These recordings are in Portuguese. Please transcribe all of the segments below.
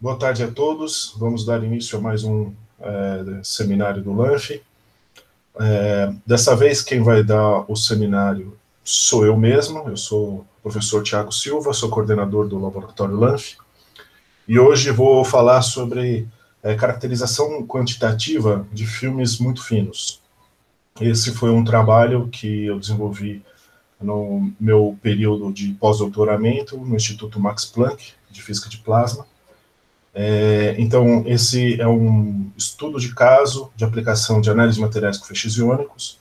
Boa tarde a todos. Vamos dar início a mais um é, seminário do LANF. É, dessa vez, quem vai dar o seminário sou eu mesmo. Eu sou o professor Tiago Silva, sou coordenador do laboratório LANF. E hoje vou falar sobre é, caracterização quantitativa de filmes muito finos. Esse foi um trabalho que eu desenvolvi no meu período de pós-doutoramento no Instituto Max Planck de Física de Plasma é, então, esse é um estudo de caso de aplicação de análise de materiais com feixes iônicos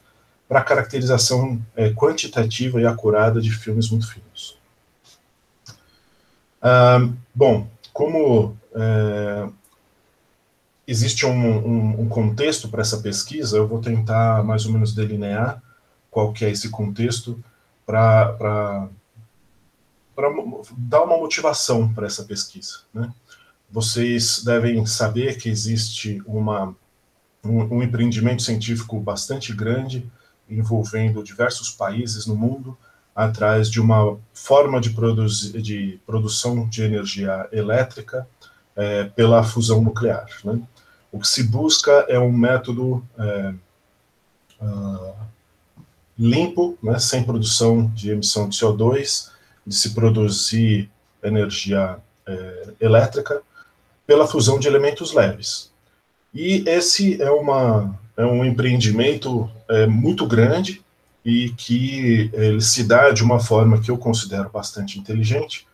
para caracterização é, quantitativa e acurada de filmes muito finos. Ah, bom, como é, existe um, um, um contexto para essa pesquisa, eu vou tentar mais ou menos delinear qual que é esse contexto para dar uma motivação para essa pesquisa, né? Vocês devem saber que existe uma, um, um, empreendimento científico bastante grande envolvendo diversos países no mundo atrás de uma forma de, produzir, de produção de energia elétrica é, pela fusão nuclear. Né? O que se busca é um método é, uh, limpo, né, sem produção de emissão de CO2, de se produzir energia é, elétrica pela fusão de elementos leves. E esse é, uma, é um empreendimento é, muito grande e que ele se dá de uma forma que eu considero bastante inteligente,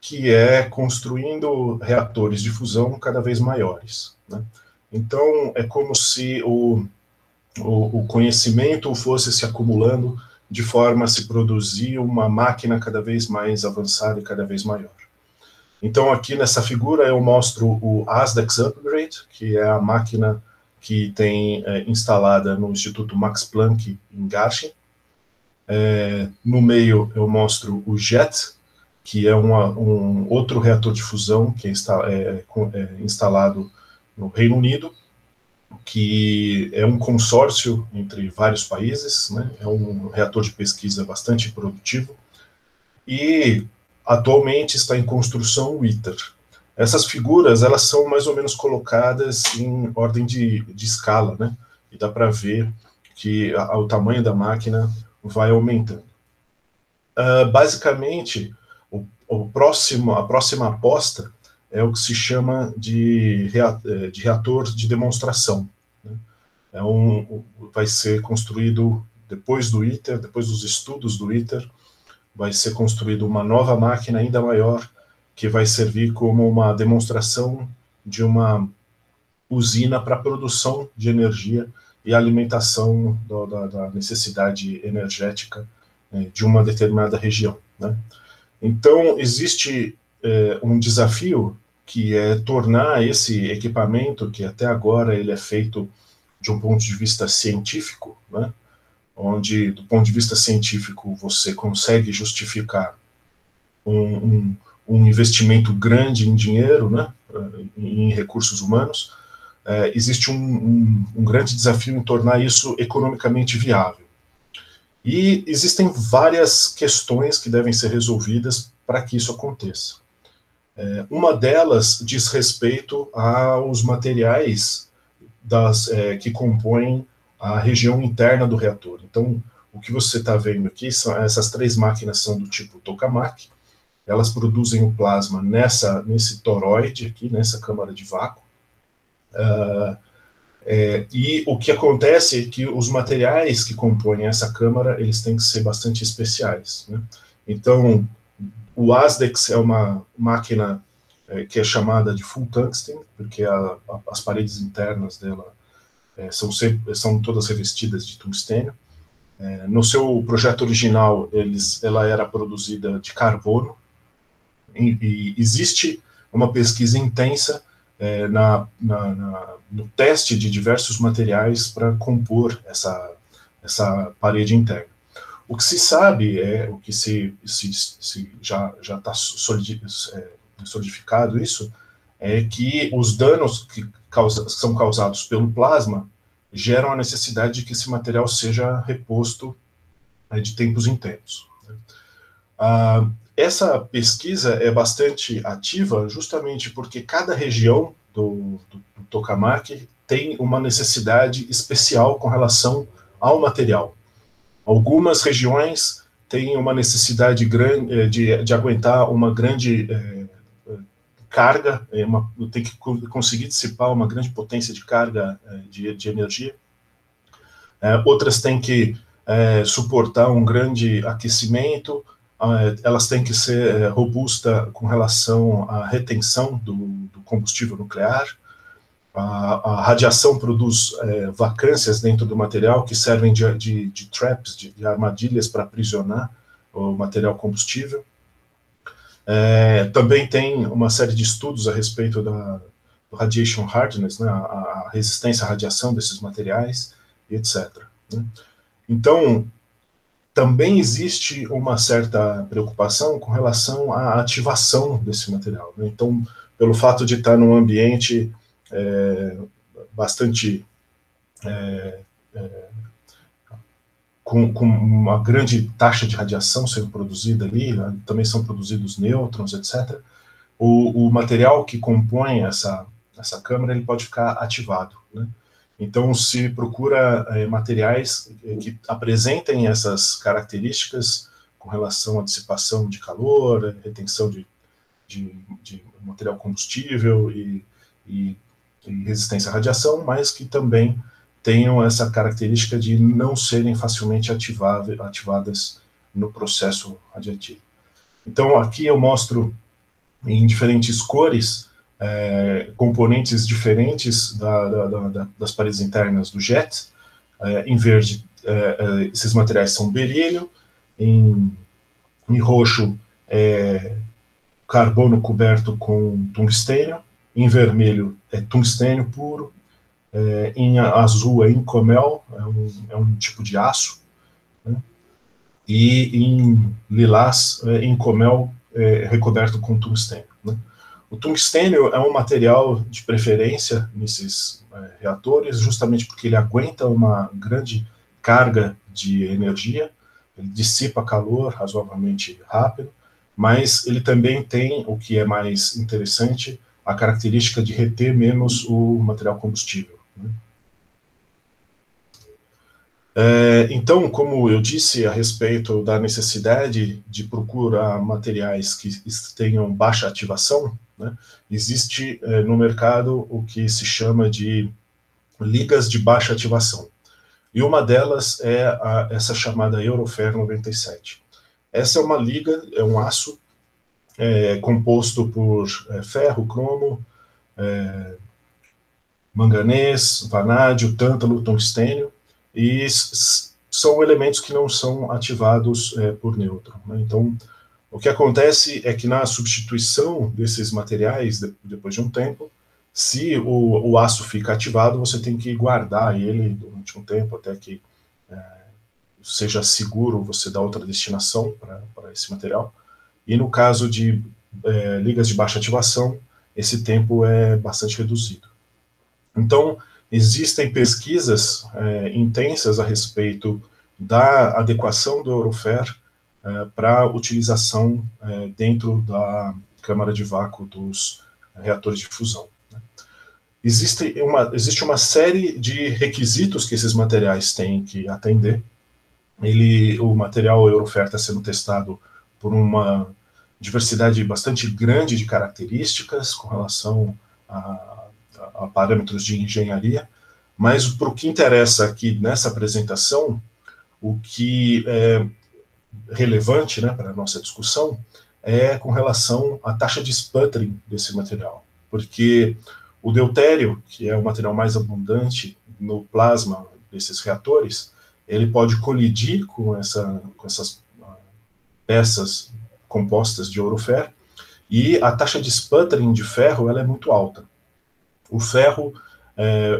que é construindo reatores de fusão cada vez maiores. Né? Então, é como se o, o, o conhecimento fosse se acumulando de forma a se produzir uma máquina cada vez mais avançada e cada vez maior. Então, aqui nessa figura eu mostro o ASDEX Upgrade, que é a máquina que tem é, instalada no Instituto Max Planck em Garching. É, no meio eu mostro o JET, que é uma, um outro reator de fusão que é, é, é, instalado no Reino Unido, que é um consórcio entre vários países, né? é um reator de pesquisa bastante produtivo, e Atualmente está em construção o ITER. Essas figuras, elas são mais ou menos colocadas em ordem de, de escala, né? E dá para ver que a, o tamanho da máquina vai aumentando. Uh, basicamente, o, o, próximo, a próxima aposta é o que se chama de, eh, de reator de demonstração. Né? É um, vai ser construído depois do ITER, depois dos estudos do ITER, vai ser construída uma nova máquina ainda maior, que vai servir como uma demonstração de uma usina para produção de energia e alimentação do, da, da, necessidade energética né, de uma determinada região. Né? Então, existe é, um desafio que é tornar esse equipamento, que até agora ele é feito de um ponto de vista científico, né? Onde, do ponto de vista científico, você consegue justificar um, um, um investimento grande em dinheiro, né, em recursos humanos, é, existe um, um, grande desafio em tornar isso economicamente viável. E existem várias questões que devem ser resolvidas para que isso aconteça. É, uma delas diz respeito aos materiais das, é, que compõem a região interna do reator. Então, o que você está vendo aqui são essas três máquinas são do tipo tokamak. Elas produzem o plasma nessa nesse toroide aqui, nessa câmara de vácuo. Uh, é, e o que acontece é que os materiais que compõem essa câmara eles têm que ser bastante especiais. Né? Então, o ASDEX é uma máquina é, que é chamada de full tungsten, porque a, a, as paredes internas dela é, são, são todas revestidas de tungstênio. É, no seu projeto original, eles, ela era produzida de carbono, e, e existe uma pesquisa intensa é, na, na, na, no teste de diversos materiais para compor essa, essa parede interna. O que se sabe é, o que se, se, se já está é, solidificado isso, é que os danos que causa, são causados pelo plasma geram a necessidade de que esse material seja reposto né, de tempos em tempos. Né. Ah, essa pesquisa é bastante ativa justamente porque cada região do, do, do tokamak tem uma necessidade especial com relação ao material. Algumas regiões têm uma necessidade grande eh, de, de aguentar uma grande é, carga, é uma, tem que conseguir dissipar uma grande potência de carga é, de, de energia. outras têm que suportar um grande aquecimento, elas têm que ser robusta com relação à retenção do, do combustível nuclear a, a radiação produz é, vacâncias dentro do material que servem de, de, de traps, de, de armadilhas para aprisionar o material combustível. É, também tem uma série de estudos a respeito da radiation hardness, né, a, a, resistência à radiação desses materiais, etc. Né. Então, também existe uma certa preocupação com relação à ativação desse material. Né. Então, pelo fato de estar num ambiente é, bastante é, é, com, com, uma grande taxa de radiação sendo produzida ali, né, também são produzidos nêutrons, etc. O, o, material que compõe essa, essa câmara ele pode ficar ativado. Né? Então, se procura é, materiais que apresentem essas características com relação à dissipação de calor, retenção de, de, de material combustível e, e e resistência à radiação, mas que também tenham essa característica de não serem facilmente ativadas no processo radiativo. Então, aqui eu mostro em diferentes cores é, componentes diferentes da, da, da, das paredes internas do jet. É, em verde, é, é esses materiais são berílio, em, em roxo, é, carbono coberto com tungstênio, em vermelho é tungstênio puro, é, em azul é incomel, é um, é um tipo de aço, né? e em lilás é incomel é, recoberto com tungstênio. Né? O tungstênio é um material de preferência nesses é, reatores, justamente porque ele aguenta uma grande carga de energia, ele dissipa calor razoavelmente rápido, mas ele também tem, o que é mais interessante, a característica de reter menos o material combustível. Né? É, então, como eu disse a respeito da necessidade de procurar materiais que tenham baixa ativação, né, existe é, no mercado o que se chama de ligas de baixa ativação. E uma delas é a, essa chamada Eurofer 97. Essa é uma liga, é um aço é, composto por é, ferro, cromo, é, manganês, vanádio, tântalo, tungstênio, e são elementos que não são ativados é, por nêutron. Né? Então, o que acontece é que na substituição desses materiais, de, depois de um tempo, se o, o, aço fica ativado, você tem que guardar ele durante um tempo até que é, seja seguro você dar outra destinação para esse material. E no caso de é, ligas de baixa ativação, esse tempo é bastante reduzido. Então, existem pesquisas é, intensas a respeito da adequação do Eurofer é, para utilização é, dentro da câmara de vácuo dos reatores de fusão. Né? Existe uma, existe uma série de requisitos que esses materiais têm que atender. Ele, o material Eurofer está sendo testado por uma diversidade bastante grande de características com relação a, a parâmetros de engenharia, mas para o que interessa aqui nessa apresentação, o que é relevante né, para a nossa discussão é com relação à taxa de sputtering desse material, porque o deutério, que é o material mais abundante no plasma desses reatores, ele pode colidir com, essa, com essas ah, peças compostas de ouro-ferro, e a taxa de sputtering de ferro ela é muito alta. O ferro é,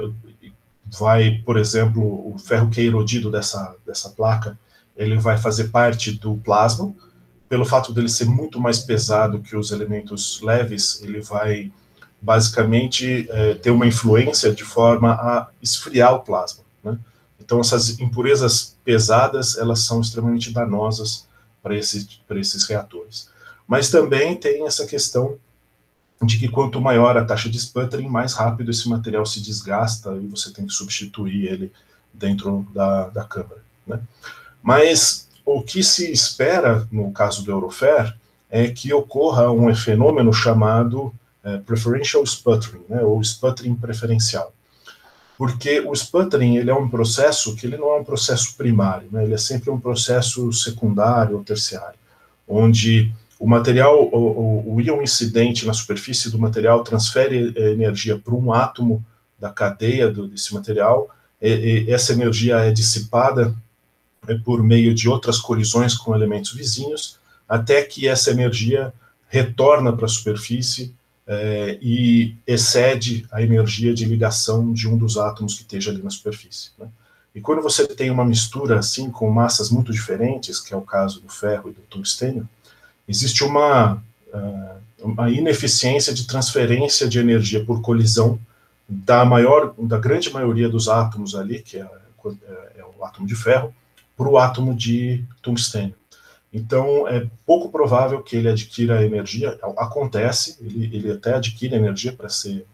vai, por exemplo, o ferro que é erodido dessa, dessa placa, ele vai fazer parte do plasma, pelo fato dele ser muito mais pesado que os elementos leves, ele vai basicamente é, ter uma influência de forma a esfriar o plasma. Né? Então, essas impurezas pesadas, elas são extremamente danosas para esses, esses reatores. Mas também tem essa questão de que quanto maior a taxa de sputtering, mais rápido esse material se desgasta e você tem que substituir ele dentro da, da câmara. Né? Mas o que se espera, no caso do Eurofair, é que ocorra um fenômeno chamado é, preferential sputtering, né, ou sputtering preferencial. Porque o sputtering ele é um processo que ele não é um processo primário, né, ele é sempre um processo secundário ou terciário, onde o material, o, o, íon incidente na superfície do material transfere é, energia para um átomo da cadeia do, desse material, e, e essa energia é dissipada é, por meio de outras colisões com elementos vizinhos, até que essa energia retorna para a superfície é, e excede a energia de ligação de um dos átomos que esteja ali na superfície. Né? E quando você tem uma mistura assim com massas muito diferentes, que é o caso do ferro e do tungstênio, existe uma, uh, uma ineficiência de transferência de energia por colisão da maior, da grande maioria dos átomos ali, que é, é, é o átomo de ferro, para o átomo de tungstênio. Então, é pouco provável que ele adquira energia. Acontece, ele, ele até adquire energia para ser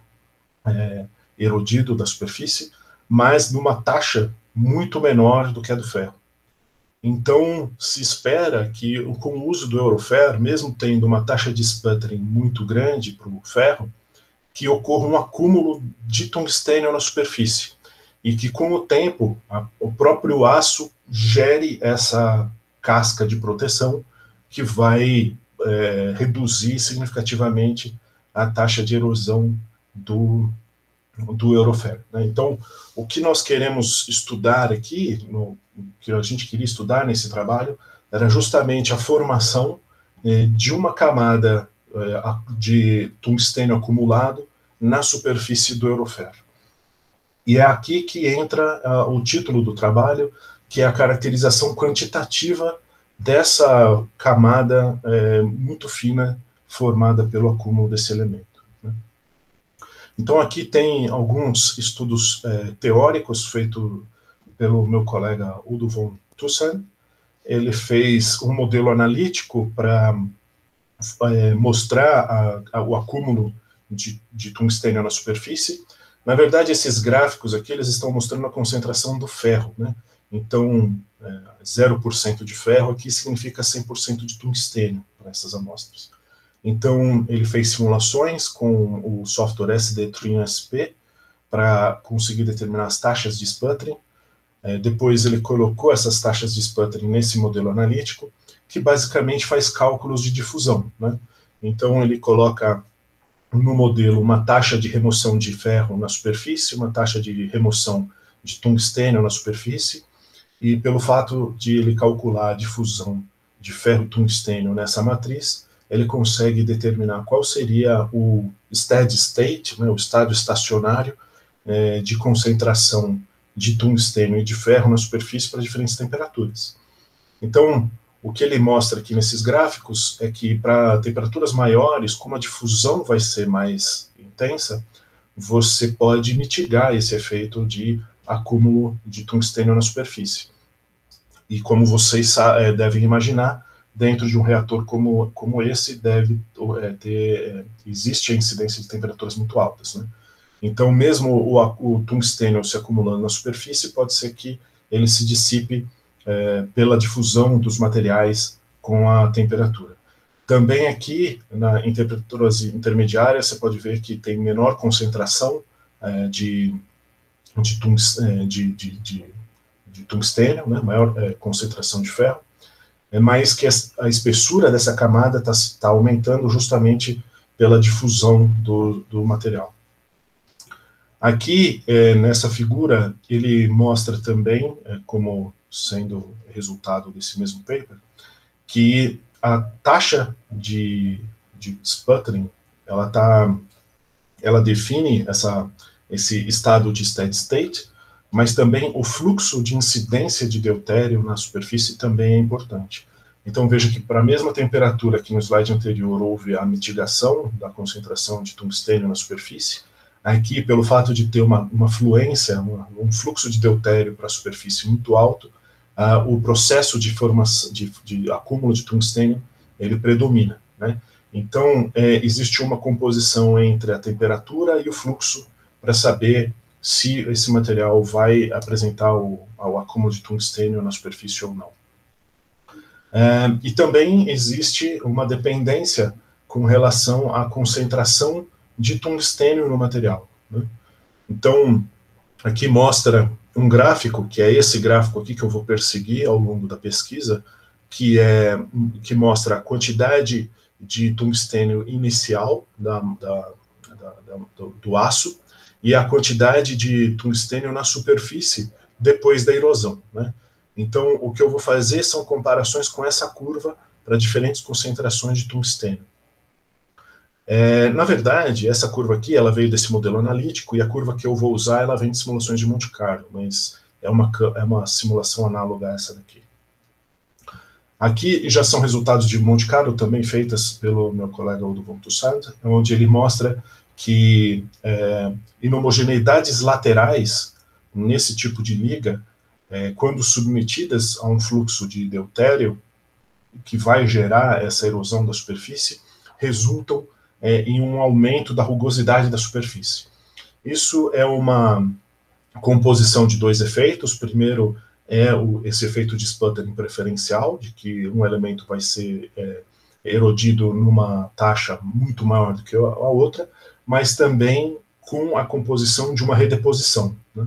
é, erodido da superfície, mas numa taxa muito menor do que a do ferro. Então, se espera que, com o uso do Eurofer, mesmo tendo uma taxa de sputtering muito grande para o ferro, que ocorra um acúmulo de tungstênio na superfície. E que, com o tempo, a, o próprio aço gere essa casca de proteção que vai é, reduzir significativamente a taxa de erosão do, do Eurofer. Né? Então, o que nós queremos estudar aqui, no, que a gente queria estudar nesse trabalho, era justamente a formação eh, de uma camada eh, de tungstênio acumulado na superfície do Eurofer. E é aqui que entra uh, o título do trabalho, que é a caracterização quantitativa dessa camada eh, muito fina formada pelo acúmulo desse elemento. Né? Então, aqui tem alguns estudos eh, teóricos feitos pelo meu colega Udo von Tussen. Ele fez um modelo analítico para é, mostrar a, a, o acúmulo de, de tungstênio na superfície. Na verdade, esses gráficos aqui, eles estão mostrando a concentração do ferro, né? Então, é, 0% de ferro aqui significa 100% de tungstênio para essas amostras. Então, ele fez simulações com o software SD SP para conseguir determinar as taxas de sputtering depois ele colocou essas taxas de sputtering nesse modelo analítico, que basicamente faz cálculos de difusão. Né? Então ele coloca no modelo uma taxa de remoção de ferro na superfície, uma taxa de remoção de tungstênio na superfície, e pelo fato de ele calcular a difusão de ferro-tungstênio nessa matriz, ele consegue determinar qual seria o steady state, né, o estado estacionário é, de concentração de tungstênio e de ferro na superfície para diferentes temperaturas. Então, o que ele mostra aqui nesses gráficos é que para temperaturas maiores, como a difusão vai ser mais intensa, você pode mitigar esse efeito de acúmulo de tungstênio na superfície. E como vocês é, devem imaginar, dentro de um reator como, como esse, deve é, ter, é, existe a incidência de temperaturas muito altas, né? Então, mesmo o, o tungstênio se acumulando na superfície, pode ser que ele se dissipe é, pela difusão dos materiais com a temperatura. Também aqui, na, em temperaturas intermediárias, você pode ver que tem menor concentração é, de, de, é, de, de, de, tungstênio, né, maior é, concentração de ferro, é mas que a espessura dessa camada está tá aumentando justamente pela difusão do, do material. Aqui, é, nessa figura, ele mostra também, é, como sendo resultado desse mesmo paper, que a taxa de, de sputtering, ela tá, ela define essa, esse estado de steady state, mas também o fluxo de incidência de deutério na superfície também é importante. Então veja que para a mesma temperatura que no slide anterior houve a mitigação da concentração de tungstênio na superfície, Aqui, pelo fato de ter uma, uma fluência, um fluxo de deutério para a superfície muito alto, uh, o processo de, formação, de, de acúmulo de tungstênio, ele predomina. né? Então, é, existe uma composição entre a temperatura e o fluxo para saber se esse material vai apresentar o, o acúmulo de tungstênio na superfície ou não. É, e também existe uma dependência com relação à concentração de tungstênio no material. Né? Então, aqui mostra um gráfico, que é esse gráfico aqui que eu vou perseguir ao longo da pesquisa, que, é, que mostra a quantidade de tungstênio inicial da, da, da, do, do aço e a quantidade de tungstênio na superfície depois da erosão. Né? Então, o que eu vou fazer são comparações com essa curva para diferentes concentrações de tungstênio. É, na verdade, essa curva aqui, ela veio desse modelo analítico, e a curva que eu vou usar, ela vem de simulações de Monte Carlo, mas é uma, é uma simulação análoga a essa daqui. Aqui já são resultados de Monte Carlo, também feitas pelo meu colega Udo von Toussaint, onde ele mostra que é, inhomogeneidades laterais nesse tipo de liga, é, quando submetidas a um fluxo de deutério, que vai gerar essa erosão da superfície, resultam é, em um aumento da rugosidade da superfície. Isso é uma composição de dois efeitos. Primeiro, é o, esse efeito de sputtering preferencial, de que um elemento vai ser é, erodido numa taxa muito maior do que a, outra, mas também com a composição de uma redeposição. Né?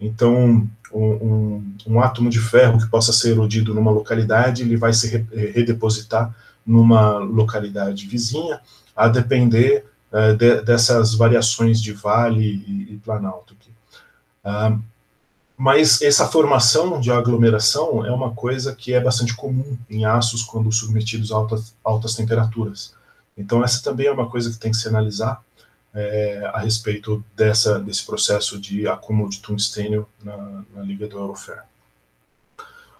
Então, um, um, um, átomo de ferro que possa ser erodido numa localidade, ele vai se re redepositar numa localidade vizinha, a depender uh, de, dessas variações de vale e, e planalto. Uh, mas essa formação de aglomeração é uma coisa que é bastante comum em aços quando submetidos a altas, altas temperaturas. Então, essa também é uma coisa que tem que se analisar é, a respeito dessa, desse processo de acúmulo de tungstênio na, na liga do Eurofer.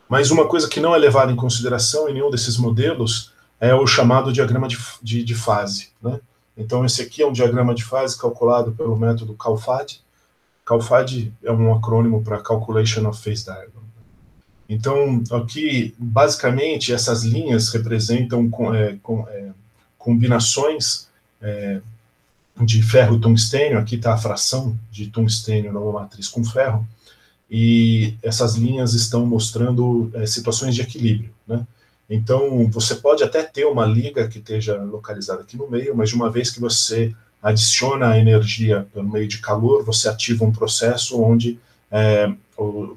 Mas uma coisa que não é levada em consideração em nenhum desses modelos é o chamado diagrama de, de, de fase. Né? Então, esse aqui é um diagrama de fase calculado pelo método CalFAD. CalFAD é um acrônimo para Calculation of Phase Diagram. Então, aqui, basicamente, essas linhas representam é, com, é, combinações é, de ferro tungstênio, aqui está a fração de tungstênio numa matriz com ferro, e essas linhas estão mostrando é, situações de equilíbrio, né? Então, você pode até ter uma liga que esteja localizada aqui no meio, mas uma vez que você adiciona a energia pelo meio de calor, você ativa um processo onde é, o,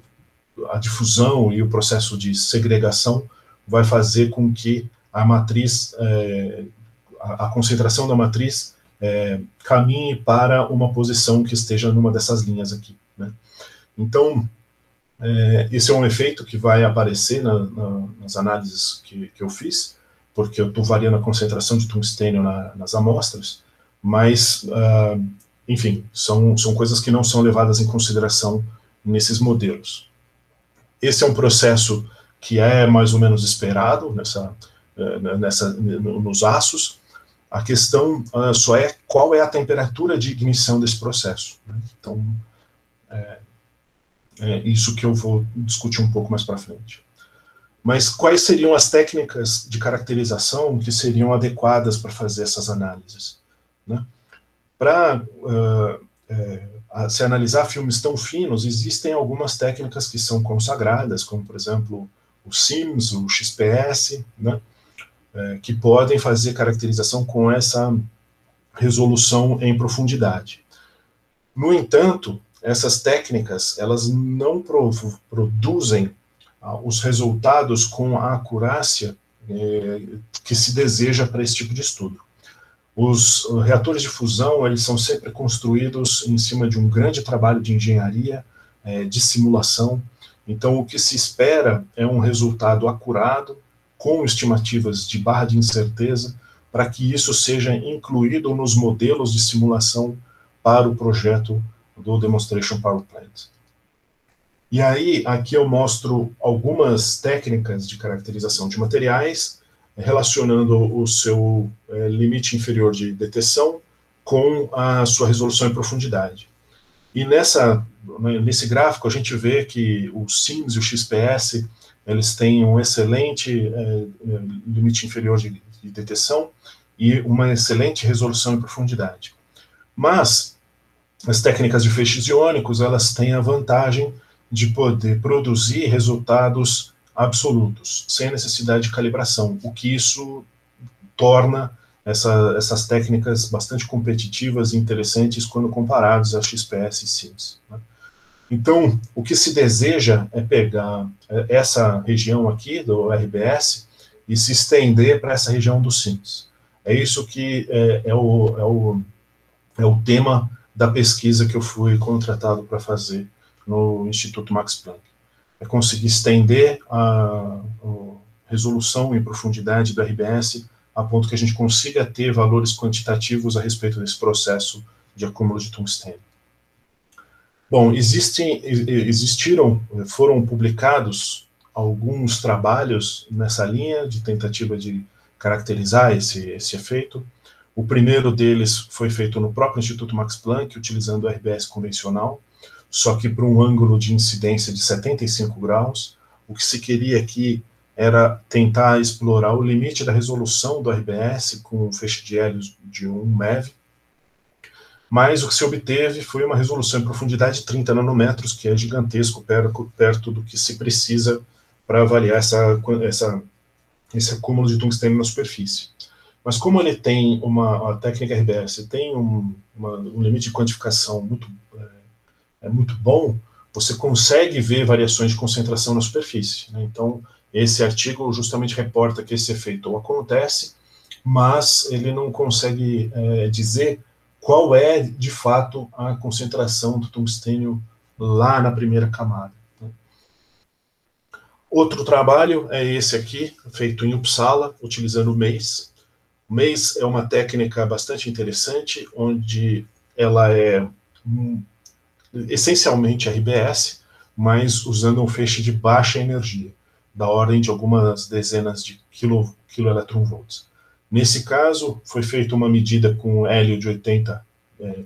a difusão e o processo de segregação vai fazer com que a matriz, é, a, a concentração da matriz é, caminhe para uma posição que esteja numa dessas linhas aqui. Né? Então, é, esse é um efeito que vai aparecer na, na, nas análises que, que, eu fiz, porque eu estou variando a concentração de tungstênio na, nas amostras, mas, uh, enfim, são, são coisas que não são levadas em consideração nesses modelos. Esse é um processo que é mais ou menos esperado nessa, uh, nessa, nos aços, a questão uh, só é qual é a temperatura de ignição desse processo. Né? Então, é, é, isso que eu vou discutir um pouco mais para frente. Mas quais seriam as técnicas de caracterização que seriam adequadas para fazer essas análises? Né? Para uh, é, se analisar filmes tão finos, existem algumas técnicas que são consagradas, como, por exemplo, o SIMS, o XPS, né? é, que podem fazer caracterização com essa resolução em profundidade. No entanto, essas técnicas elas não pro, produzem ah, os resultados com a acurácia é, que se deseja para esse tipo de estudo. Os reatores de fusão eles são sempre construídos em cima de um grande trabalho de engenharia, é, de simulação. Então, o que se espera é um resultado acurado, com estimativas de barra de incerteza, para que isso seja incluído nos modelos de simulação para o projeto do Demonstration Power Plant. E aí, aqui eu mostro algumas técnicas de caracterização de materiais, relacionando o seu é, limite inferior de detecção com a sua resolução em profundidade. E nessa, nesse gráfico a gente vê que o SIMS e o XPS eles têm um excelente é, limite inferior de, de, detecção, e uma excelente resolução em profundidade. Mas as técnicas de feixes iônicos, elas têm a vantagem de poder produzir resultados absolutos, sem necessidade de calibração, o que isso torna essa, essas técnicas bastante competitivas e interessantes quando comparados a XPS e SIMS. Né? Então, o que se deseja é pegar é, essa região aqui do RBS e se estender para essa região do SIMS. É isso que é, é, o, é, o, é o tema da pesquisa que eu fui contratado para fazer no Instituto Max Planck. É conseguir estender a, a resolução em profundidade do RBS a ponto que a gente consiga ter valores quantitativos a respeito desse processo de acúmulo de tungstênio. Bom, existem, existiram, foram publicados alguns trabalhos nessa linha de tentativa de caracterizar esse, esse efeito. O primeiro deles foi feito no próprio Instituto Max Planck, utilizando o RBS convencional, só que para um ângulo de incidência de 75 graus. O que se queria aqui era tentar explorar o limite da resolução do RBS com um feixe de hélios de 1 MeV, mas o que se obteve foi uma resolução em profundidade de 30 nanômetros, que é gigantesco, perto, perto do que se precisa para avaliar essa, essa, esse acúmulo de tungstênio na superfície. Mas como ele tem uma a técnica RBS tem um, uma, um limite de quantificação muito é, é, muito bom, você consegue ver variações de concentração na superfície. Né? Então esse artigo justamente reporta que esse efeito acontece, mas ele não consegue é, dizer qual é de fato a concentração do tungstênio lá na primeira camada. Né? Outro trabalho é esse aqui, feito em Uppsala, utilizando o MEIS. MEIS é uma técnica bastante interessante, onde ela é hum, essencialmente RBS, mas usando um feixe de baixa energia, da ordem de algumas dezenas de quiloelectronvolts. Nesse caso, foi feita uma medida com hélio de 80 é.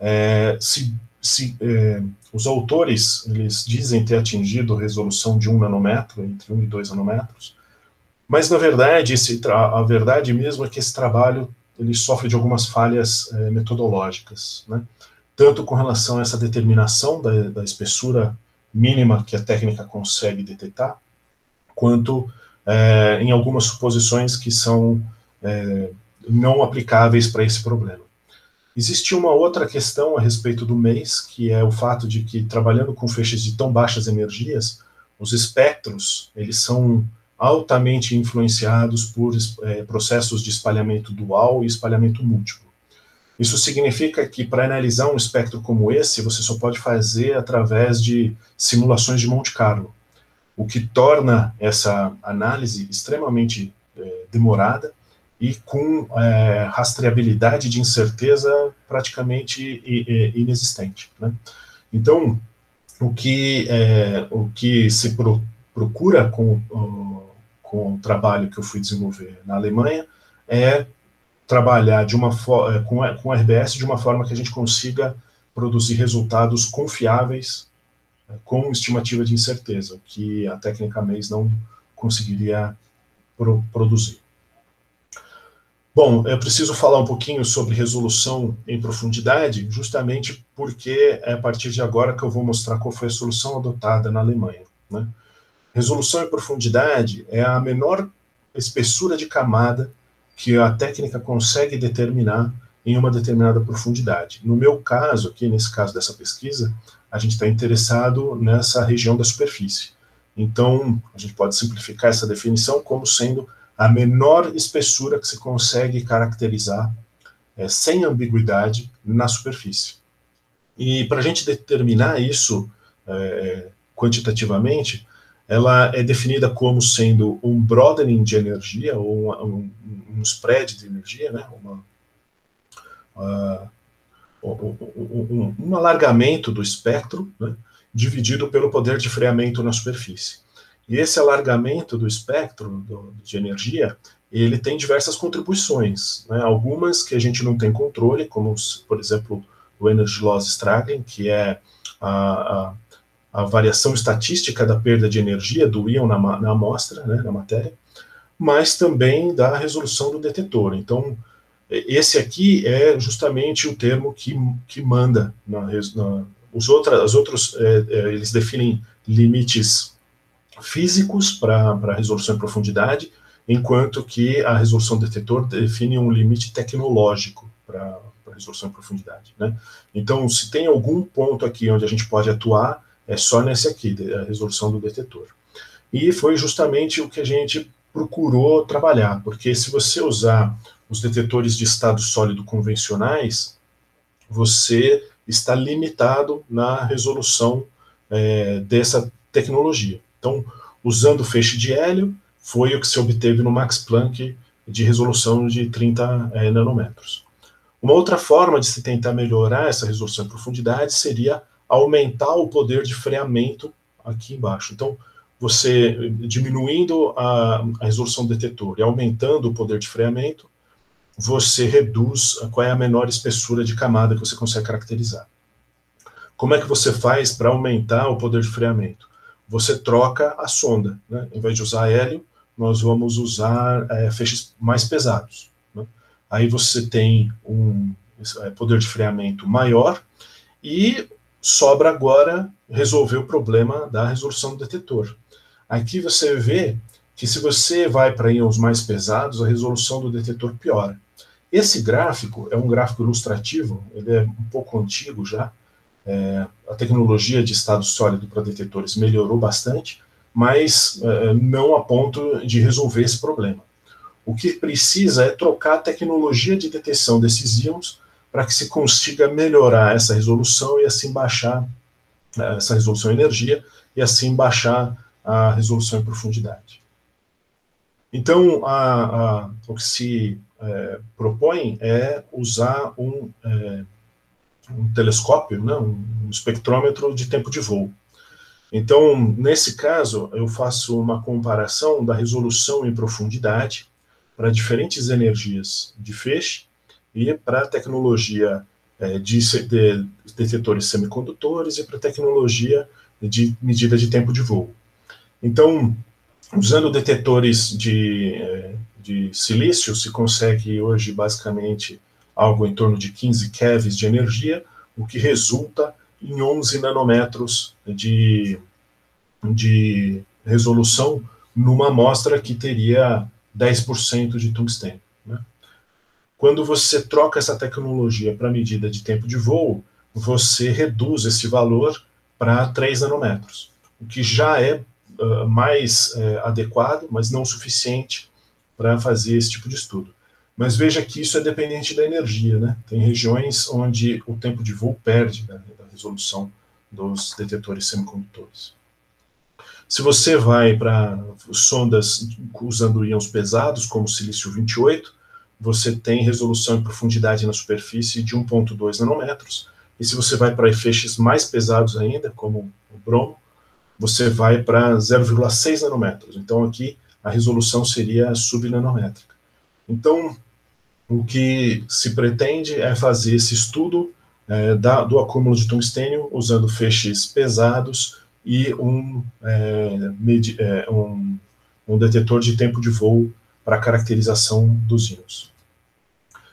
É, se, se, é, os autores eles dizem ter atingido resolução de 1 nanômetro, entre 1 e 2 nanômetros, mas, na verdade, esse, a verdade mesmo é que esse trabalho ele sofre de algumas falhas é, metodológicas, né? tanto com relação a essa determinação da, da, espessura mínima que a técnica consegue detectar, quanto é, em algumas suposições que são é, não aplicáveis para esse problema. Existe uma outra questão a respeito do mês, que é o fato de que, trabalhando com feixes de tão baixas energias, os espectros, eles são altamente influenciados por é, processos de espalhamento dual e espalhamento múltiplo. Isso significa que, para analisar um espectro como esse, você só pode fazer através de simulações de Monte Carlo, o que torna essa análise extremamente é, demorada e com é, rastreabilidade de incerteza praticamente inexistente. Né? Então, o que, é, o que se pro, procura com, com o trabalho que eu fui desenvolver na Alemanha é trabalhar de uma é, com, com RBS de uma forma que a gente consiga produzir resultados confiáveis é, com estimativa de incerteza, que a técnica MEIS não conseguiria pro, produzir. Bom, eu preciso falar um pouquinho sobre resolução em profundidade, justamente porque é a partir de agora que eu vou mostrar qual foi a solução adotada na Alemanha. Né? Resolução em profundidade é a menor espessura de camada que a técnica consegue determinar em uma determinada profundidade. No meu caso, aqui nesse caso dessa pesquisa, a gente está interessado nessa região da superfície. Então, a gente pode simplificar essa definição como sendo a menor espessura que se consegue caracterizar é, sem ambiguidade na superfície. E para a gente determinar isso é, quantitativamente, ela é definida como sendo um broadening de energia, ou um, um, spread de energia, né, uma, uh, um, um, alargamento do espectro, né, dividido pelo poder de freamento na superfície. E esse alargamento do espectro do, de energia, ele tem diversas contribuições, né? algumas que a gente não tem controle, como, por exemplo, o Energy Loss Straggling, que é a, a, a, variação estatística da perda de energia do íon na, na amostra, né, na matéria, mas também da resolução do detetor. Então, esse aqui é justamente o termo que, que manda na, na os outra, as outros é, é, eles definem limites físicos para resolução em profundidade, enquanto que a resolução detetor define um limite tecnológico para resolução em profundidade. Né? Então, se tem algum ponto aqui onde a gente pode atuar, é só nesse aqui, a resolução do detetor. E foi justamente o que a gente procurou trabalhar, porque se você usar os detetores de estado sólido convencionais, você está limitado na resolução é, dessa tecnologia. Então, usando feixe de hélio, foi o que se obteve no Max Planck de resolução de 30 é, nanômetros. Uma outra forma de se tentar melhorar essa resolução em profundidade seria aumentar o poder de freamento aqui embaixo. Então, você diminuindo a, a resolução do detetor e aumentando o poder de freamento, você reduz qual é a menor espessura de camada que você consegue caracterizar. Como é que você faz para aumentar o poder de freamento? Você troca a sonda, né? Em vez de usar hélio, nós vamos usar é, feixes mais pesados. Né? Aí você tem um é, poder de freamento maior e sobra agora resolver o problema da resolução do detetor. Aqui você vê que se você vai para íons mais pesados, a resolução do detetor piora. Esse gráfico é um gráfico ilustrativo, ele é um pouco antigo já, é, a tecnologia de estado sólido para detetores melhorou bastante, mas é, não a ponto de resolver esse problema. O que precisa é trocar a tecnologia de detecção desses íons para que se consiga melhorar essa resolução e assim baixar é, essa resolução em energia e assim baixar a resolução em profundidade. Então, a, a, o que se é, propõe é usar um, é, um telescópio, né, um, um espectrômetro de tempo de voo. Então, nesse caso, eu faço uma comparação da resolução em profundidade para diferentes energias de feixe e para tecnologia é, de, de detetores semicondutores e para tecnologia de medida de tempo de voo. Então, Usando detetores de, eh, de silício, se consegue hoje basicamente algo em torno de 15 keVs de energia, o que resulta em 11 nanômetros de, de resolução numa amostra que teria 10% de tungstênio. Quando você troca essa tecnologia para medida de tempo de voo, você reduz esse valor para 3 nanômetros, o que já é uh, mais uh, adequado, mas não suficiente para fazer esse tipo de estudo. Mas veja que isso é dependente da energia, né? Tem regiões onde o tempo de voo perde né, da resolução dos detetores semicondutores. Se você vai para sondas usando íons pesados, como o silício 28, você tem resolução e profundidade na superfície de 1.2 nanômetros. E se você vai para feixes mais pesados ainda, como o bromo, você vai para 0,6 nanômetros. Então, aqui a resolução seria subnanométrica. Então, o que se pretende é fazer esse estudo é, da, do acúmulo de tungstênio usando feixes pesados e um, é, é, um, um detetor de tempo de voo para caracterização dos íons.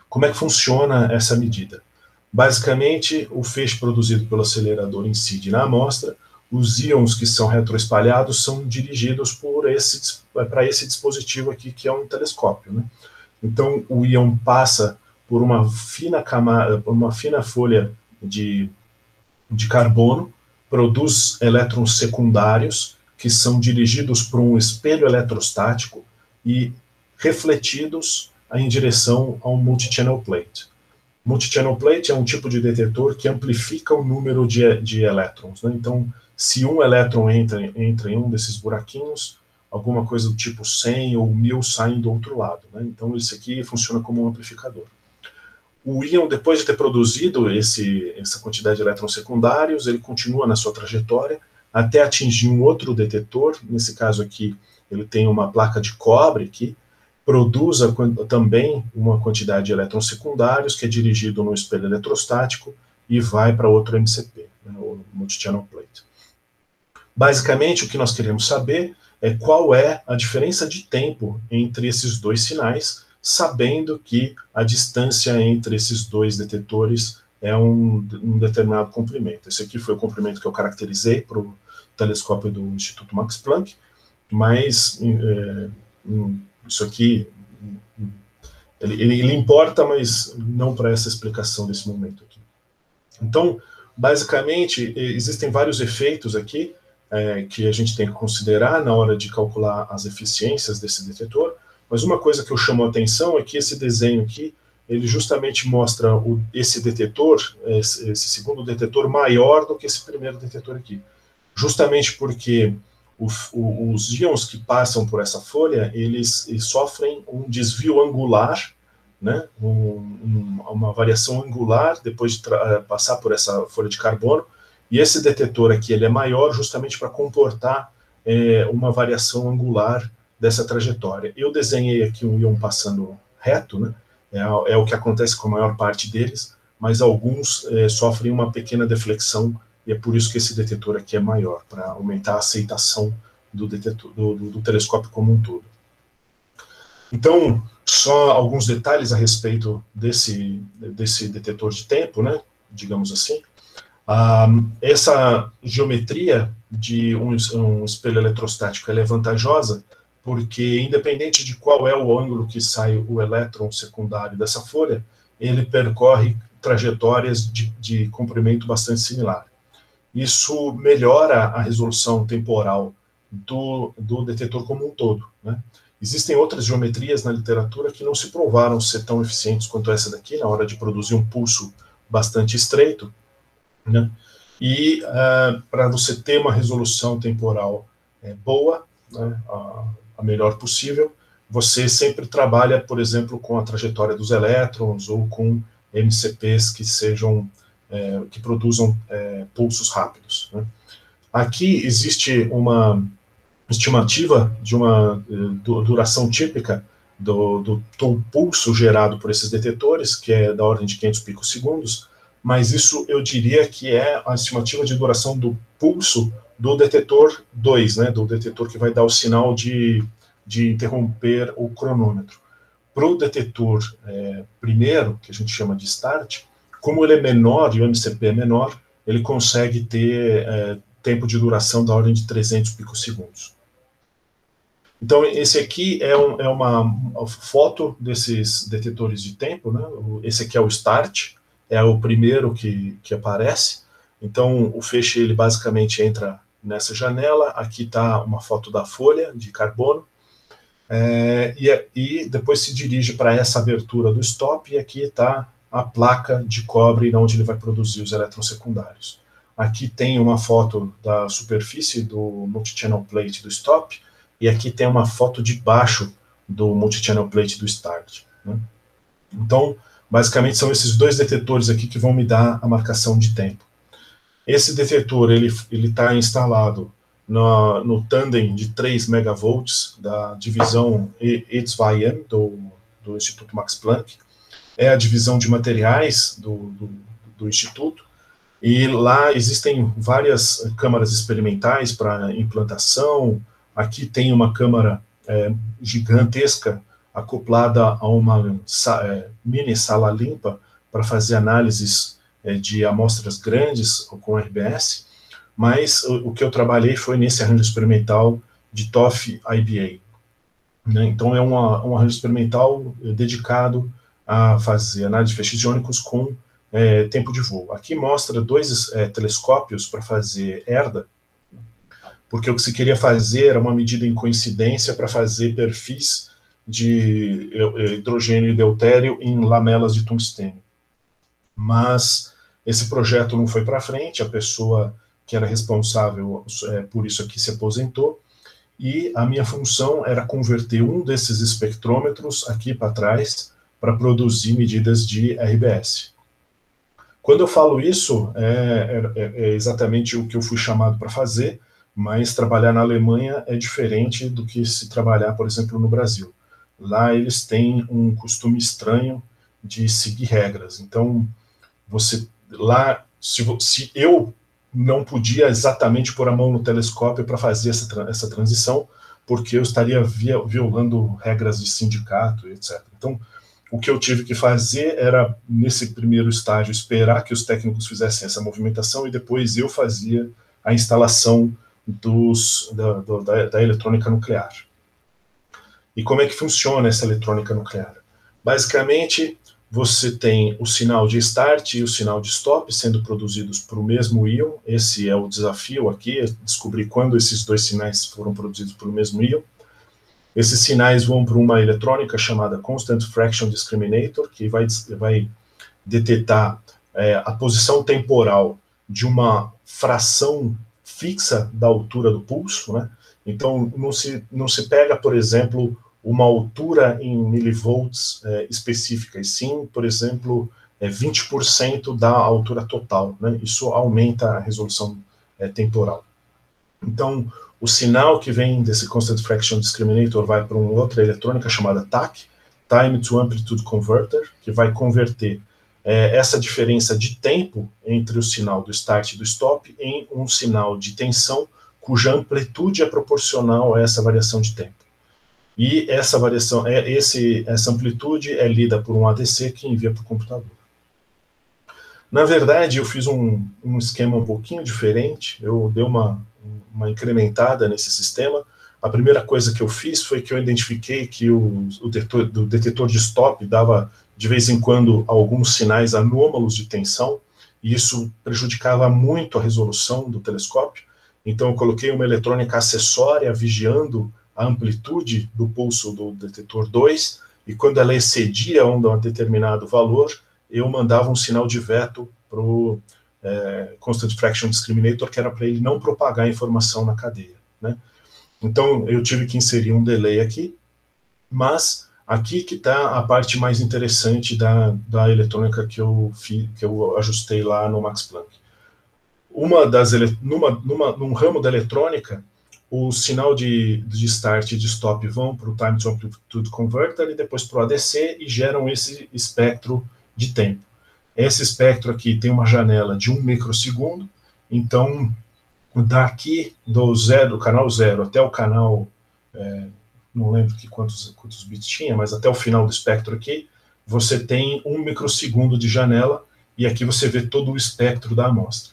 Como é que funciona essa medida? Basicamente, o feixe produzido pelo acelerador incide na amostra, os íons que são retroespalhados são dirigidos esse para esse dispositivo aqui que é um telescópio, né? Então o íon passa por uma fina camada, uma fina folha de, de carbono, produz elétrons secundários que são dirigidos por um espelho eletrostático e refletidos em direção a um multi-channel plate. Multi-channel plate é um tipo de detetor que amplifica o número de, de elétrons. Né? Então, se um elétron entra, entra em um desses buraquinhos, alguma coisa do tipo 100 ou 1000 saem do outro lado. Né? Então, isso aqui funciona como um amplificador. O íon, depois de ter produzido esse, essa quantidade de elétrons secundários, ele continua na sua trajetória até atingir um outro detetor, nesse caso aqui, ele tem uma placa de cobre que produz também uma quantidade de elétrons secundários, que é dirigido no espelho eletrostático e vai para outro MCP, né, o multi-channel plate. Basicamente, o que nós queremos saber é qual é a diferença de tempo entre esses dois sinais, sabendo que a distância entre esses dois detetores é um, um determinado comprimento. Esse aqui foi o comprimento que eu caracterizei para o telescópio do Instituto Max Planck, mas é, isso aqui ele, ele, ele, importa, mas não para essa explicação desse momento aqui. Então, basicamente, existem vários efeitos aqui é, que a gente tem que considerar na hora de calcular as eficiências desse detetor, mas uma coisa que eu chamo a atenção é que esse desenho aqui, ele justamente mostra o, esse detetor, esse, esse, segundo detetor, maior do que esse primeiro detetor aqui. Justamente porque os íons que passam por essa folha, eles, sofrem um desvio angular, né, um, um, uma variação angular depois de passar por essa folha de carbono, e esse detetor aqui ele é maior justamente para comportar é, uma variação angular dessa trajetória. Eu desenhei aqui um íon passando reto, né, é, é, o que acontece com a maior parte deles, mas alguns é, sofrem uma pequena deflexão e é por isso que esse detetor aqui é maior, para aumentar a aceitação do, detetor, do, do, do telescópio como um todo. Então, só alguns detalhes a respeito desse, desse detetor de tempo, né, digamos assim. Ah, essa geometria de um, um, espelho eletrostático é vantajosa porque, independente de qual é o ângulo que sai o elétron secundário dessa folha, ele percorre trajetórias de, de comprimento bastante similar. Isso melhora a resolução temporal do, do detetor como um todo. Né? Existem outras geometrias na literatura que não se provaram ser tão eficientes quanto essa daqui, na hora de produzir um pulso bastante estreito. Né? E uh, para você ter uma resolução temporal é, boa, né, a, a, melhor possível, você sempre trabalha, por exemplo, com a trajetória dos elétrons ou com MCPs que sejam é, que produzam é, pulsos rápidos. Né? Aqui existe uma estimativa de uma uh, duração típica do, do, pulso gerado por esses detetores, que é da ordem de 500 picos segundos, mas isso eu diria que é a estimativa de duração do pulso do detetor 2, né, do detetor que vai dar o sinal de, de interromper o cronômetro. Para o detetor é, primeiro, que a gente chama de start, como ele é menor e o MCP é menor, ele consegue ter é, tempo de duração da ordem de 300 picosegundos. Então, esse aqui é, um, é uma, foto desses detetores de tempo, né? Esse aqui é o start, é o primeiro que, que aparece. Então, o feixe, ele basicamente entra nessa janela. Aqui está uma foto da folha de carbono. É, e, e depois se dirige para essa abertura do stop, e aqui está a placa de cobre onde ele vai produzir os elétrons secundários. Aqui tem uma foto da superfície do multi-channel plate do stop, e aqui tem uma foto de baixo do multi-channel plate do start. Né? Então, basicamente são esses dois detetores aqui que vão me dar a marcação de tempo. Esse detetor ele está instalado no, no tandem de 3 megavolts da divisão E2M do, do Instituto Max Planck. É a divisão de materiais do, do, do Instituto. E lá existem várias câmaras experimentais para implantação, Aqui tem uma câmara é, gigantesca acoplada a uma é, mini sala limpa para fazer análises é, de amostras grandes com RBS, mas o, o, que eu trabalhei foi nesse arranjo experimental de TOF IBA. Né? Então é uma, um arranjo experimental dedicado a fazer análise de feixes iônicos com é, tempo de voo. Aqui mostra dois é, telescópios para fazer herda, porque o que se queria fazer era uma medida em coincidência para fazer perfis de hidrogênio e deutério em lamelas de tungstênio. Mas esse projeto não foi para frente, a pessoa que era responsável é, por isso aqui se aposentou, e a minha função era converter um desses espectrômetros aqui para trás para produzir medidas de RBS. Quando eu falo isso, é, é, é exatamente o que eu fui chamado para fazer, mas trabalhar na Alemanha é diferente do que se trabalhar, por exemplo, no Brasil. Lá eles têm um costume estranho de seguir regras. Então, você lá, se, se eu não podia exatamente pôr a mão no telescópio para fazer essa, essa transição, porque eu estaria via, violando regras de sindicato, etc. Então, o que eu tive que fazer era, nesse primeiro estágio, esperar que os técnicos fizessem essa movimentação e depois eu fazia a instalação dos, da, da, da eletrônica nuclear. E como é que funciona essa eletrônica nuclear? Basicamente, você tem o sinal de start e o sinal de stop sendo produzidos por o mesmo íon. Esse é o desafio aqui, é descobrir quando esses dois sinais foram produzidos pelo mesmo íon. Esses sinais vão para uma eletrônica chamada Constant Fraction Discriminator, que vai, vai detectar é, a posição temporal de uma fração fixa da altura do pulso, né? Então, não se, não se pega, por exemplo, uma altura em milivolts é, específica, e sim, por exemplo, é 20% da altura total. Né? Isso aumenta a resolução é, temporal. Então, o sinal que vem desse Constant Fraction Discriminator vai para uma outra eletrônica chamada TAC, Time to Amplitude Converter, que vai converter é, essa diferença de tempo entre o sinal do start e do stop em um sinal de tensão cuja amplitude é proporcional a essa variação de tempo. E essa variação, é, esse, essa amplitude é lida por um ADC que envia para o computador. Na verdade, eu fiz um, um esquema um pouquinho diferente, eu dei uma, uma incrementada nesse sistema. A primeira coisa que eu fiz foi que eu identifiquei que o, o detetor, do detetor de stop dava, de vez em quando, alguns sinais anômalos de tensão, e isso prejudicava muito a resolução do telescópio. Então, eu coloquei uma eletrônica acessória vigiando a amplitude do pulso do detetor 2, e quando ela excedia um determinado valor, eu mandava um sinal de veto para o é, Constant Fraction Discriminator, que era para ele não propagar informação na cadeia. Né? Então, eu tive que inserir um delay aqui, mas aqui que está a parte mais interessante da, da eletrônica que eu, fi, que eu ajustei lá no Max Planck. Uma das, numa, numa, num ramo da eletrônica, o sinal de, de start e de stop vão para o Time to Amplitude Converter e depois para o ADC e geram esse espectro de tempo. Esse espectro aqui tem uma janela de um microsegundo, então daqui do zero, do canal zero até o canal, é, não lembro que quantos, quantos bits tinha, mas até o final do espectro aqui, você tem um microsegundo de janela e aqui você vê todo o espectro da amostra.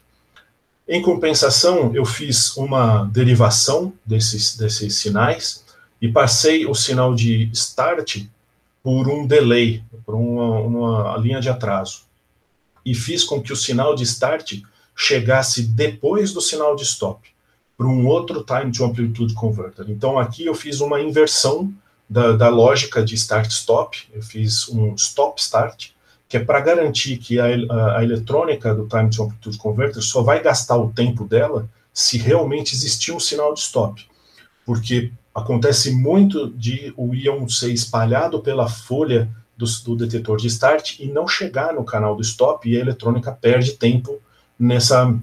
Em compensação, eu fiz uma derivação desses, desses sinais e passei o sinal de start por um delay, por uma, uma linha de atraso. E fiz com que o sinal de start chegasse depois do sinal de stop, para um outro time to amplitude converter. Então aqui eu fiz uma inversão da, da lógica de start-stop, eu fiz um stop-start, que é para garantir que a, a, a, eletrônica do Time to Amplitude Converter só vai gastar o tempo dela se realmente existir um sinal de stop. Porque acontece muito de o íon ser espalhado pela folha do, do, detetor de start e não chegar no canal do stop e a eletrônica perde tempo nessa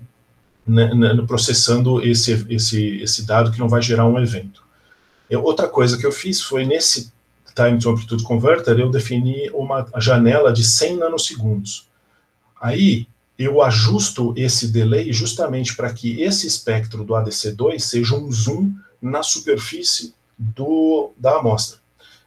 né, né processando esse, esse, esse dado que não vai gerar um evento. outra coisa que eu fiz foi nesse Time to Amplitude Converter, eu defini uma janela de 100 nanosegundos. Aí, eu ajusto esse delay justamente para que esse espectro do ADC2 seja um zoom na superfície do, da amostra.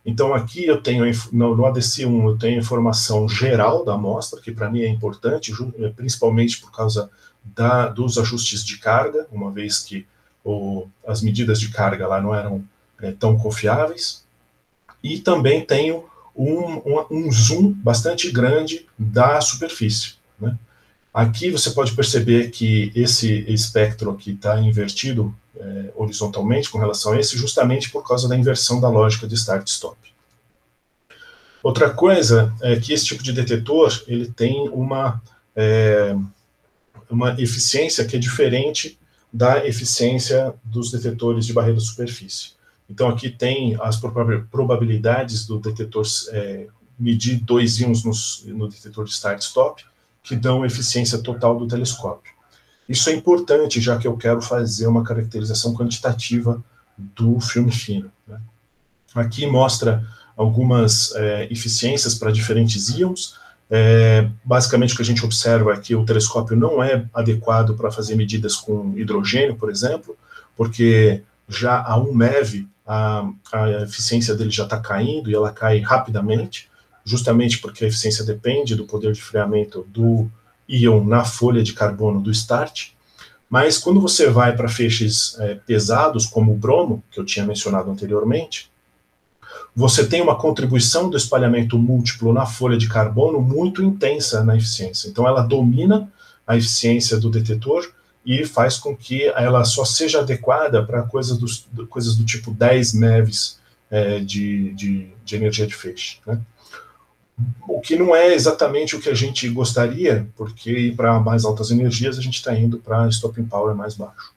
Então, aqui eu tenho, no, no ADC1, eu tenho informação geral da amostra, que para mim é importante, é, principalmente por causa da, dos ajustes de carga, uma vez que o, as medidas de carga lá não eram é, tão confiáveis e também tenho um, um, um zoom bastante grande da superfície. Né? Aqui você pode perceber que esse espectro aqui está invertido é, horizontalmente com relação a esse, justamente por causa da inversão da lógica de start-stop. Outra coisa é que esse tipo de detetor ele tem uma, é, uma eficiência que é diferente da eficiência dos detetores de barreira de superfície. Então, aqui tem as probabilidades do detetor é, medir dois íons no, no detetor de start-stop, que dão eficiência total do telescópio. Isso é importante, já que eu quero fazer uma caracterização quantitativa do filme fino. Né? Aqui mostra algumas é, eficiências para diferentes íons. É, basicamente, o que a gente observa é que o telescópio não é adequado para fazer medidas com hidrogênio, por exemplo, porque já a 1 MeV, a, a eficiência dele já está caindo e ela cai rapidamente, justamente porque a eficiência depende do poder de freamento do íon na folha de carbono do start. Mas quando você vai para feixes é, pesados, como o bromo, que eu tinha mencionado anteriormente, você tem uma contribuição do espalhamento múltiplo na folha de carbono muito intensa na eficiência. Então, ela domina a eficiência do detetor e faz com que ela só seja adequada para coisas do, coisas do tipo 10 MeVs é, de, de, de, energia de feixe. Né? O que não é exatamente o que a gente gostaria, porque para mais altas energias a gente está indo para stopping power mais baixo.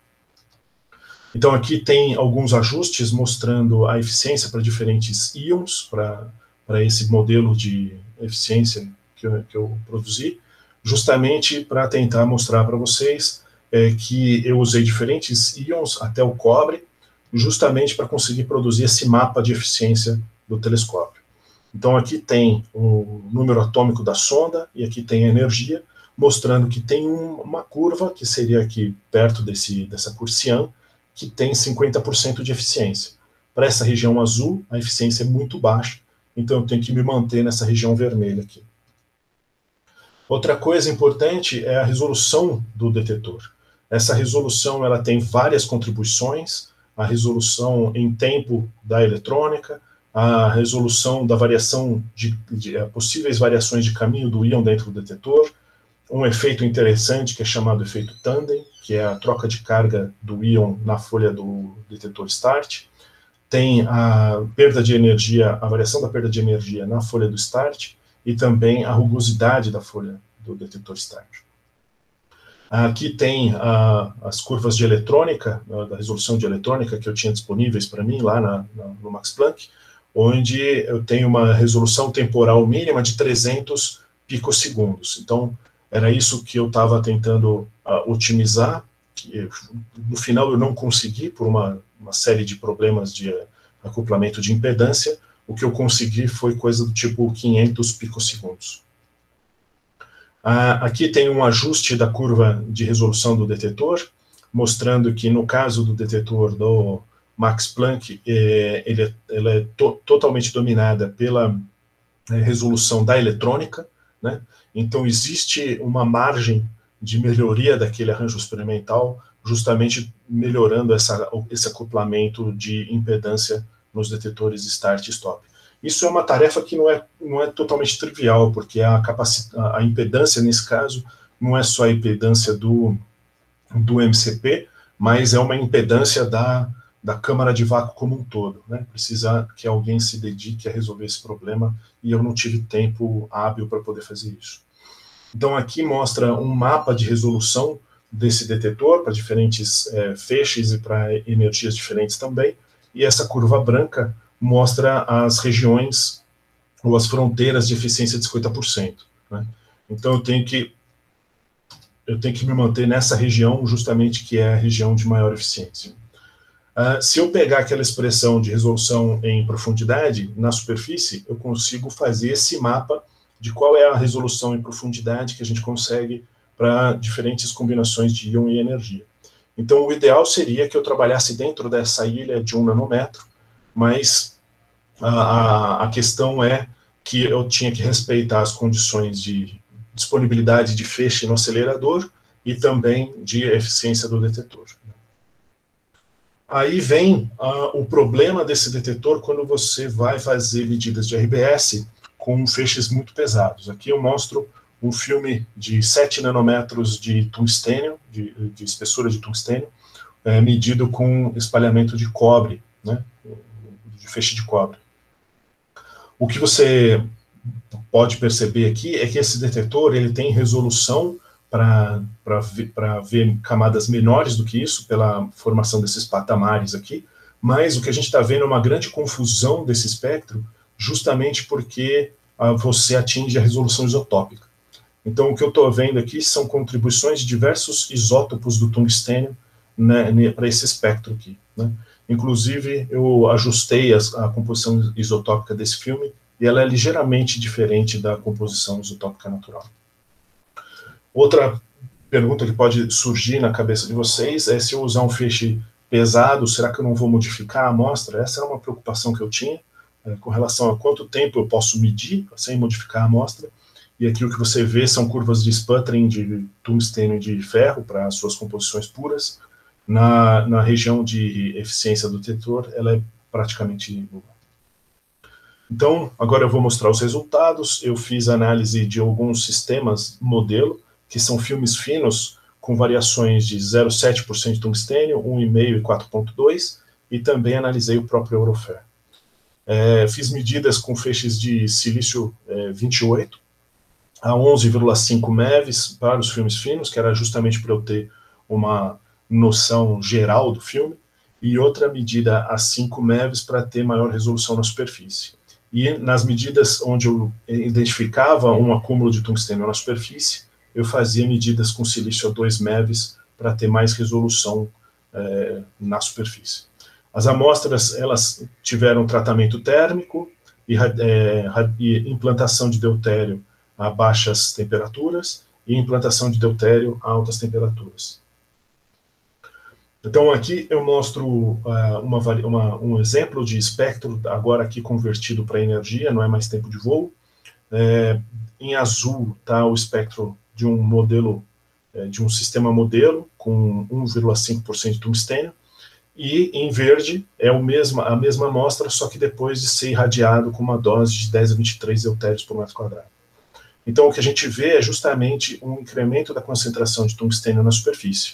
Então aqui tem alguns ajustes mostrando a eficiência para diferentes íons, para esse modelo de eficiência que eu, que eu produzi, justamente para tentar mostrar para vocês é, que eu usei diferentes íons até o cobre, justamente para conseguir produzir esse mapa de eficiência do telescópio. Então aqui tem o número atômico da sonda e aqui tem a energia, mostrando que tem um, uma curva, que seria aqui perto desse, dessa cursian, que tem 50% de eficiência. Para essa região azul, a eficiência é muito baixa, então eu tenho que me manter nessa região vermelha aqui. Outra coisa importante é a resolução do detetor. Essa resolução ela tem várias contribuições, a resolução em tempo da eletrônica, a resolução da variação de, de, de eh, possíveis variações de caminho do íon dentro do detetor, um efeito interessante que é chamado efeito tandem, que é a troca de carga do íon na folha do detetor start. Tem a perda de energia, a variação da perda de energia na folha do start e também a rugosidade da folha do detetor start. Aqui tem as curvas de eletrônica, da resolução de eletrônica que eu tinha disponíveis para mim lá na, na, no Max Planck, onde eu tenho uma resolução temporal mínima de 300 picosegundos. Então, era isso que eu estava tentando uh, otimizar. Que, no final, eu não consegui, por uma, uma série de problemas de acoplamento de impedância. O que eu consegui foi coisa do tipo 500 picosegundos. Ah, aqui tem um ajuste da curva de resolução do detetor, mostrando que no caso do detetor do Max Planck, eh, ele, é, ela é to, totalmente dominada pela eh, resolução da eletrônica, né? Então existe uma margem de melhoria daquele arranjo experimental, justamente melhorando essa, esse acoplamento de impedância nos detetores start e stop. Isso é uma tarefa que não é, não é totalmente trivial, porque a, a, a impedância, nesse caso, não é só a impedância do, do MCP, mas é uma impedância da, da câmara de vácuo como um todo. Né? Precisa que alguém se dedique a resolver esse problema, e eu não tive tempo hábil para poder fazer isso. Então, aqui mostra um mapa de resolução desse detetor para diferentes é, feixes e para energias diferentes também, e essa curva branca mostra as regiões ou as fronteiras de eficiência de 50%. Né? Então eu tenho que eu tenho que me manter nessa região justamente que é a região de maior eficiência. Uh, se eu pegar aquela expressão de resolução em profundidade na superfície, eu consigo fazer esse mapa de qual é a resolução em profundidade que a gente consegue para diferentes combinações de íon e energia. Então, o ideal seria que eu trabalhasse dentro dessa ilha de um nanômetro, mas a, a questão é que eu tinha que respeitar as condições de disponibilidade de feixe no acelerador e também de eficiência do detetor. Aí vem uh, o problema desse detetor quando você vai fazer medidas de RBS com feixes muito pesados. Aqui eu mostro um filme de 7 nanômetros de tungstênio, de, de espessura de tungstênio, é, medido com espalhamento de cobre, né? feixe de cobre. O que você pode perceber aqui é que esse detetor ele tem resolução para ver camadas menores do que isso, pela formação desses patamares aqui, mas o que a gente está vendo é uma grande confusão desse espectro, justamente porque ah, você atinge a resolução isotópica. Então, o que eu estou vendo aqui são contribuições de diversos isótopos do tungstênio né, para esse espectro aqui. Né? Inclusive, eu ajustei a, a, composição isotópica desse filme e ela é ligeiramente diferente da composição isotópica natural. Outra pergunta que pode surgir na cabeça de vocês é se eu usar um feixe pesado, será que eu não vou modificar a amostra? Essa era uma preocupação que eu tinha é, com relação a quanto tempo eu posso medir sem modificar a amostra. E aqui o que você vê são curvas de sputtering de tungstênio e de ferro para suas composições puras. Na, na região de eficiência do detetor, ela é praticamente nula. Então, agora eu vou mostrar os resultados. Eu fiz análise de alguns sistemas modelo, que são filmes finos, com variações de 0,7% de tungstênio, 1,5% e 4,2%, e também analisei o próprio Eurofer. É, fiz medidas com feixes de silício é, 28 a 11,5 MeVs para os filmes finos, que era justamente para eu ter uma noção geral do filme, e outra medida a 5 MeVs para ter maior resolução na superfície. E nas medidas onde eu identificava um acúmulo de tungstênio na superfície, eu fazia medidas com silício a 2 MeVs para ter mais resolução é, na superfície. As amostras, elas tiveram tratamento térmico e, é, e, implantação de deutério a baixas temperaturas e implantação de deutério a altas temperaturas. Então, aqui eu mostro uh, uma, uma, um exemplo de espectro, agora aqui convertido para energia, não é mais tempo de voo. É, em azul está o espectro de um modelo, é, de um sistema modelo com 1,5% de tungstênio, e em verde é o mesmo, a mesma amostra, só que depois de ser irradiado com uma dose de 10 a 23 eutérios por metro quadrado. Então, o que a gente vê é justamente um incremento da concentração de tungstênio na superfície.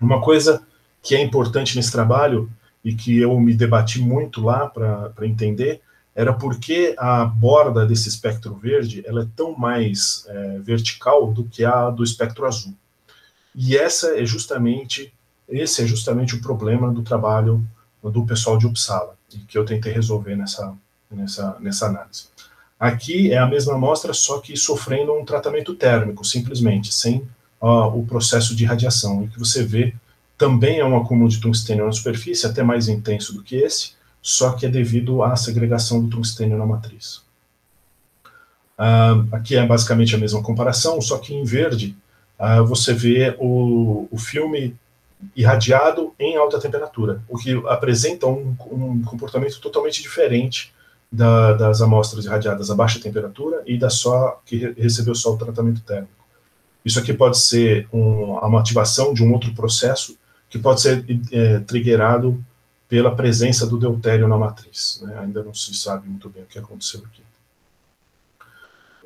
Uma coisa que é importante nesse trabalho, e que eu me debati muito lá para entender, era porque a borda desse espectro verde ela é tão mais é, vertical do que a do espectro azul. E essa é justamente esse é justamente o problema do trabalho do pessoal de Uppsala e que eu tentei resolver nessa nessa nessa análise. Aqui é a mesma amostra, só que sofrendo um tratamento térmico, simplesmente, sem uh, o processo de radiação. E que você vê também é um acúmulo de tungstênio na superfície, até mais intenso do que esse, só que é devido à segregação do tungstênio na matriz. Uh, aqui é basicamente a mesma comparação, só que em verde uh, você vê o, o filme irradiado em alta temperatura, o que apresenta um, um comportamento totalmente diferente da, das amostras irradiadas a baixa temperatura e da só que re, recebeu só o tratamento térmico. Isso aqui pode ser um, uma ativação de um outro processo que pode ser é, triggerado pela presença do deutério na matriz. Né? Ainda não se sabe muito bem o que aconteceu aqui.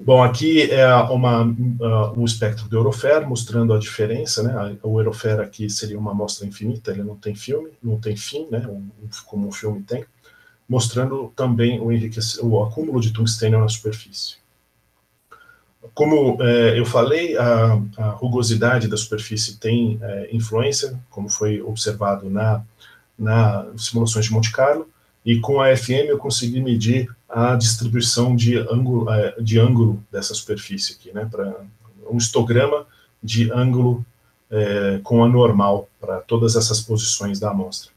Bom, aqui é uma, uh, um espectro do Eurofer, mostrando a diferença, né? O Eurofer aqui seria uma amostra infinita, ele não tem filme, não tem fim, né? Um, como um filme tem, mostrando também o, o acúmulo de tungstênio na superfície. Como é, eu falei, a, a, rugosidade da superfície tem é, influência, como foi observado na nas simulações de Monte Carlo, e com a FM eu consegui medir a distribuição de ângulo, é, de ângulo dessa superfície aqui, né, para um histograma de ângulo é, com a normal para todas essas posições da amostra.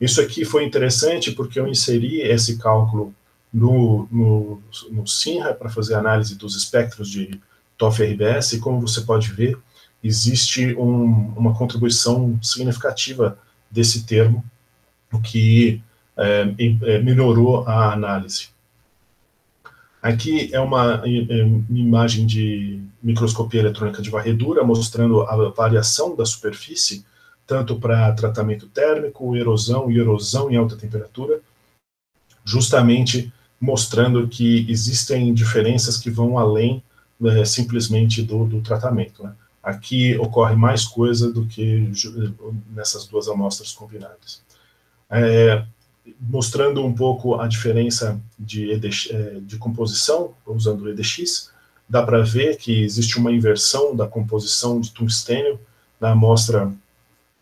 Isso aqui foi interessante porque eu inseri esse cálculo no, no, no SINRA para fazer análise dos espectros de TOF-RBS e como você pode ver, existe um, uma contribuição significativa desse termo o que é, é, melhorou a análise. Aqui é uma é, imagem de microscopia eletrônica de varredura, mostrando a variação da superfície, tanto para tratamento térmico, erosão e erosão em alta temperatura, justamente mostrando que existem diferenças que vão além é, simplesmente do, do tratamento. Né? Aqui ocorre mais coisa do que nessas duas amostras combinadas é, mostrando um pouco a diferença de, é, de composição, usando o EDX, dá para ver que existe uma inversão da composição de tungstênio na amostra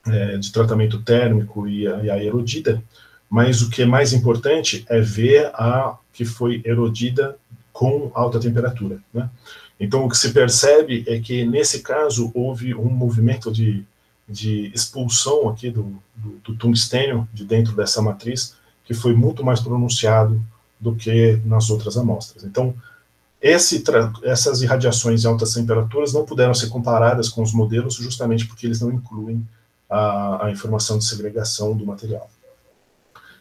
é, de tratamento térmico e e a, erodida, mas o que é mais importante é ver a que foi erodida com alta temperatura. Né? Então, o que se percebe é que, nesse caso, houve um movimento de de expulsão aqui do, do, do, tungstênio de dentro dessa matriz, que foi muito mais pronunciado do que nas outras amostras. Então, esse, essas irradiações em altas temperaturas não puderam ser comparadas com os modelos justamente porque eles não incluem a, a informação de segregação do material.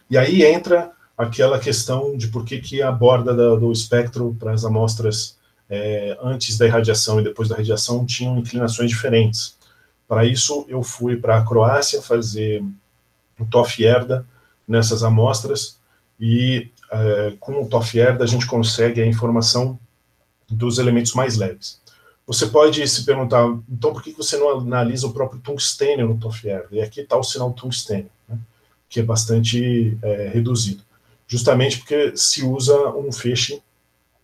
E aí entra aquela questão de por que, que a borda da, do espectro para as amostras é, antes da irradiação e depois da radiação tinham inclinações diferentes. Para isso, eu fui para a Croácia fazer o TOF-ERDA nessas amostras e é, com o TOF-ERDA a gente consegue a informação dos elementos mais leves. Você pode se perguntar, então por que você não analisa o próprio tungstênio no TOF-ERDA? E aqui está o sinal tungstênio, né, que é bastante é, reduzido. Justamente porque se usa um feixe,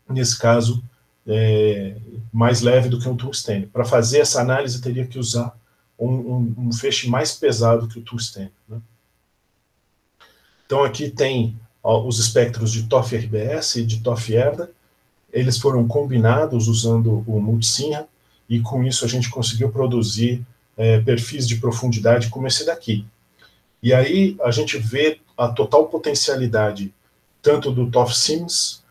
nesse caso, é, mais leve do que um tungstênio. Para fazer essa análise, teria que usar um, um, um feixe mais pesado que o tungstênio. Né? Então, aqui tem ó, os espectros de TOF-RBS e de TOF-ERDA. Eles foram combinados usando o Multisinha, e com isso a gente conseguiu produzir é, perfis de profundidade como esse daqui. E aí a gente vê a total potencialidade tanto do TOF-SIMS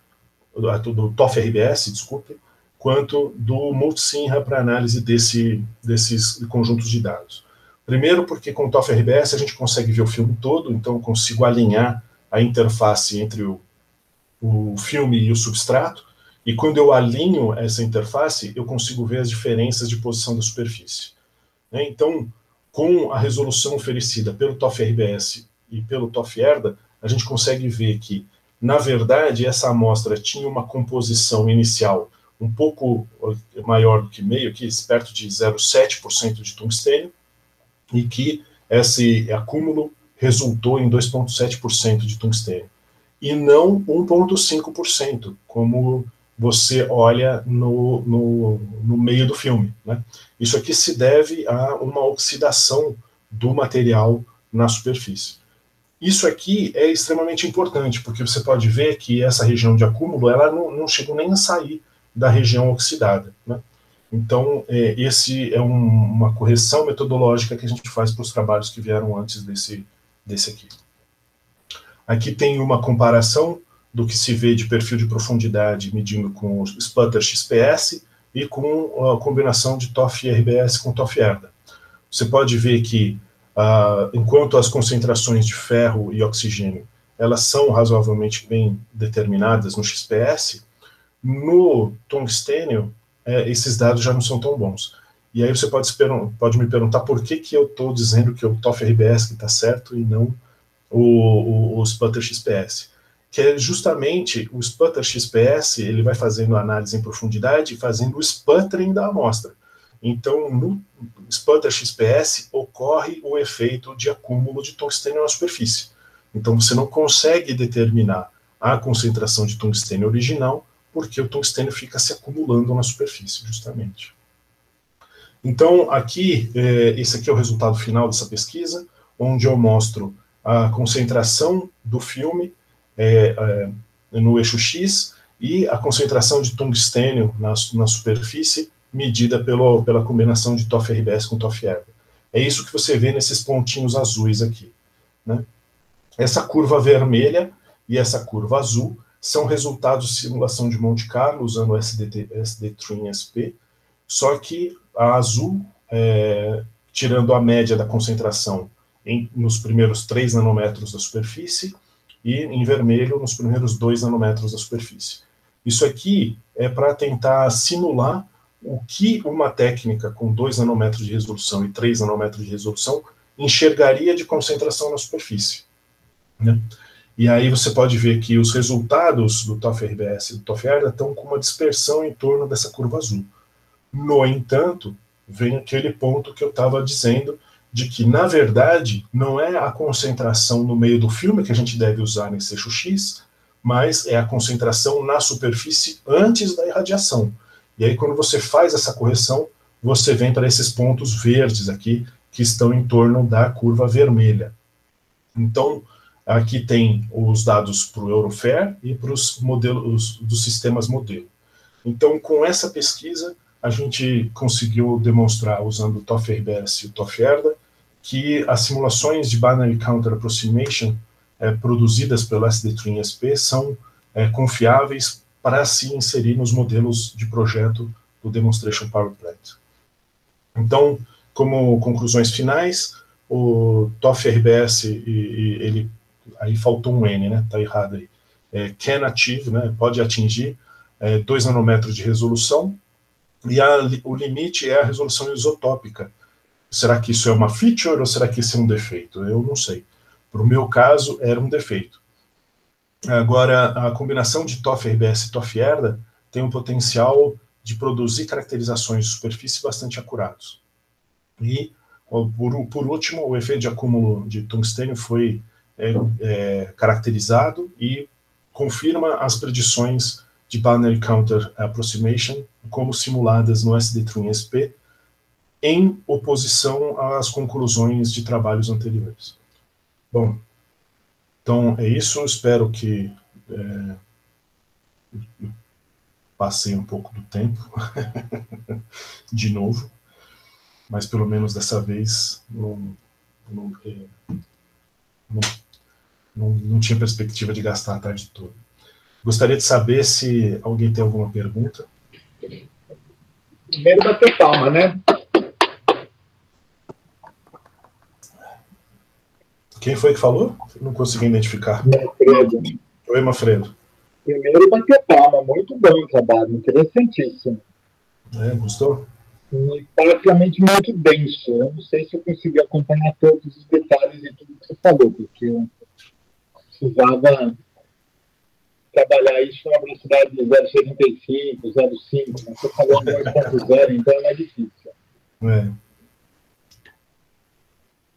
do TOF-RBS, desculpe, quanto do Multisinra para análise desse, desses conjuntos de dados. Primeiro, porque com o TOF-RBS a gente consegue ver o filme todo, então eu consigo alinhar a interface entre o, o filme e o substrato, e quando eu alinho essa interface, eu consigo ver as diferenças de posição da superfície. Né? Então, com a resolução oferecida pelo TOF-RBS e pelo TOF-ERDA, a gente consegue ver que na verdade, essa amostra tinha uma composição inicial um pouco maior do que meio, aqui perto de 0,7% de tungstênio, e que esse acúmulo resultou em 2,7% de tungstênio, e não 1,5%, como você olha no, no, no, meio do filme. Né? Isso aqui se deve a uma oxidação do material na superfície. Isso aqui é extremamente importante, porque você pode ver que essa região de acúmulo ela não, não chegou nem a sair da região oxidada. Né? Então, é, esse é um, uma correção metodológica que a gente faz para os trabalhos que vieram antes desse, desse aqui. Aqui tem uma comparação do que se vê de perfil de profundidade medindo com o Sputter XPS e com a combinação de TOF-RBS com TOF-ERDA. Você pode ver que Uh, enquanto as concentrações de ferro e oxigênio elas são razoavelmente bem determinadas no XPS, no tungstênio é, esses dados já não são tão bons. E aí você pode, pode me perguntar por que, que eu estou dizendo que o TOF-RBS está certo e não o, o, o Sputter XPS. Que é justamente o Sputter XPS, ele vai fazendo análise em profundidade, fazendo o sputtering da amostra. Então, no Sputter XPS ocorre o efeito de acúmulo de tungstênio na superfície. Então, você não consegue determinar a concentração de tungstênio original, porque o tungstênio fica se acumulando na superfície, justamente. Então, aqui, é, esse aqui é o resultado final dessa pesquisa, onde eu mostro a concentração do filme é, é, no eixo X e a concentração de tungstênio na, na superfície medida pelo, pela combinação de TOF-RBS com TOF-ERGA. É isso que você vê nesses pontinhos azuis aqui. Né? Essa curva vermelha e essa curva azul são resultados de simulação de Monte Carlo usando o SDT, SD-Trim SP, só que a azul, é, tirando a média da concentração em, nos primeiros 3 nanômetros da superfície, e em vermelho nos primeiros 2 nanômetros da superfície. Isso aqui é para tentar simular o que uma técnica com 2 nanômetros de resolução e 3 nanômetros de resolução enxergaria de concentração na superfície. Né? E aí você pode ver que os resultados do TOF-RBS e do TOF-ERDA estão com uma dispersão em torno dessa curva azul. No entanto, vem aquele ponto que eu estava dizendo de que, na verdade, não é a concentração no meio do filme que a gente deve usar nesse eixo X, mas é a concentração na superfície antes da irradiação. E aí, quando você faz essa correção, você vem para esses pontos verdes aqui, que estão em torno da curva vermelha. Então, aqui tem os dados para o Eurofair e para os modelos dos sistemas modelo. Então, com essa pesquisa, a gente conseguiu demonstrar, usando o TOF-RBS e o TOF-ERDA, que as simulações de Binary Counter Approximation é, produzidas pelo SD-TRIN-SP são é, confiáveis para se inserir nos modelos de projeto do Demonstration Power Plant. Então, como conclusões finais, o TOF-RBS, e, e, ele, aí faltou um N, né, tá errado aí, é, can achieve, né, pode atingir é, 2 nanômetros de resolução, e a, o limite é a resolução isotópica. Será que isso é uma feature ou será que isso é um defeito? Eu não sei. Para o meu caso, era um defeito. Agora, a combinação de TOF-RBS e TOF-ERDA tem um potencial de produzir caracterizações de superfície bastante acurados. E, por, por último, o efeito de acúmulo de tungstênio foi é, é, caracterizado e confirma as predições de Binary Counter Approximation como simuladas no SD-Trim-SP em oposição às conclusões de trabalhos anteriores. Bom, então é isso, espero que é, passei um pouco do tempo de novo, mas pelo menos dessa vez não, não, é, não, não, não tinha perspectiva de gastar a tarde toda. Gostaria de saber se alguém tem alguma pergunta. Primeiro bater palma, né? Quem foi que falou? Não consegui identificar. Manfredo. Oi, Manfredo. Primeiro bater palma, muito bom o trabalho, interessantíssimo. É, gostou? E praticamente muito denso. Eu não sei se eu consegui acompanhar todos os detalhes de tudo que você falou, porque precisava trabalhar isso numa velocidade de 0,75, 0,5, né? você falou 2,0, então é difícil. É.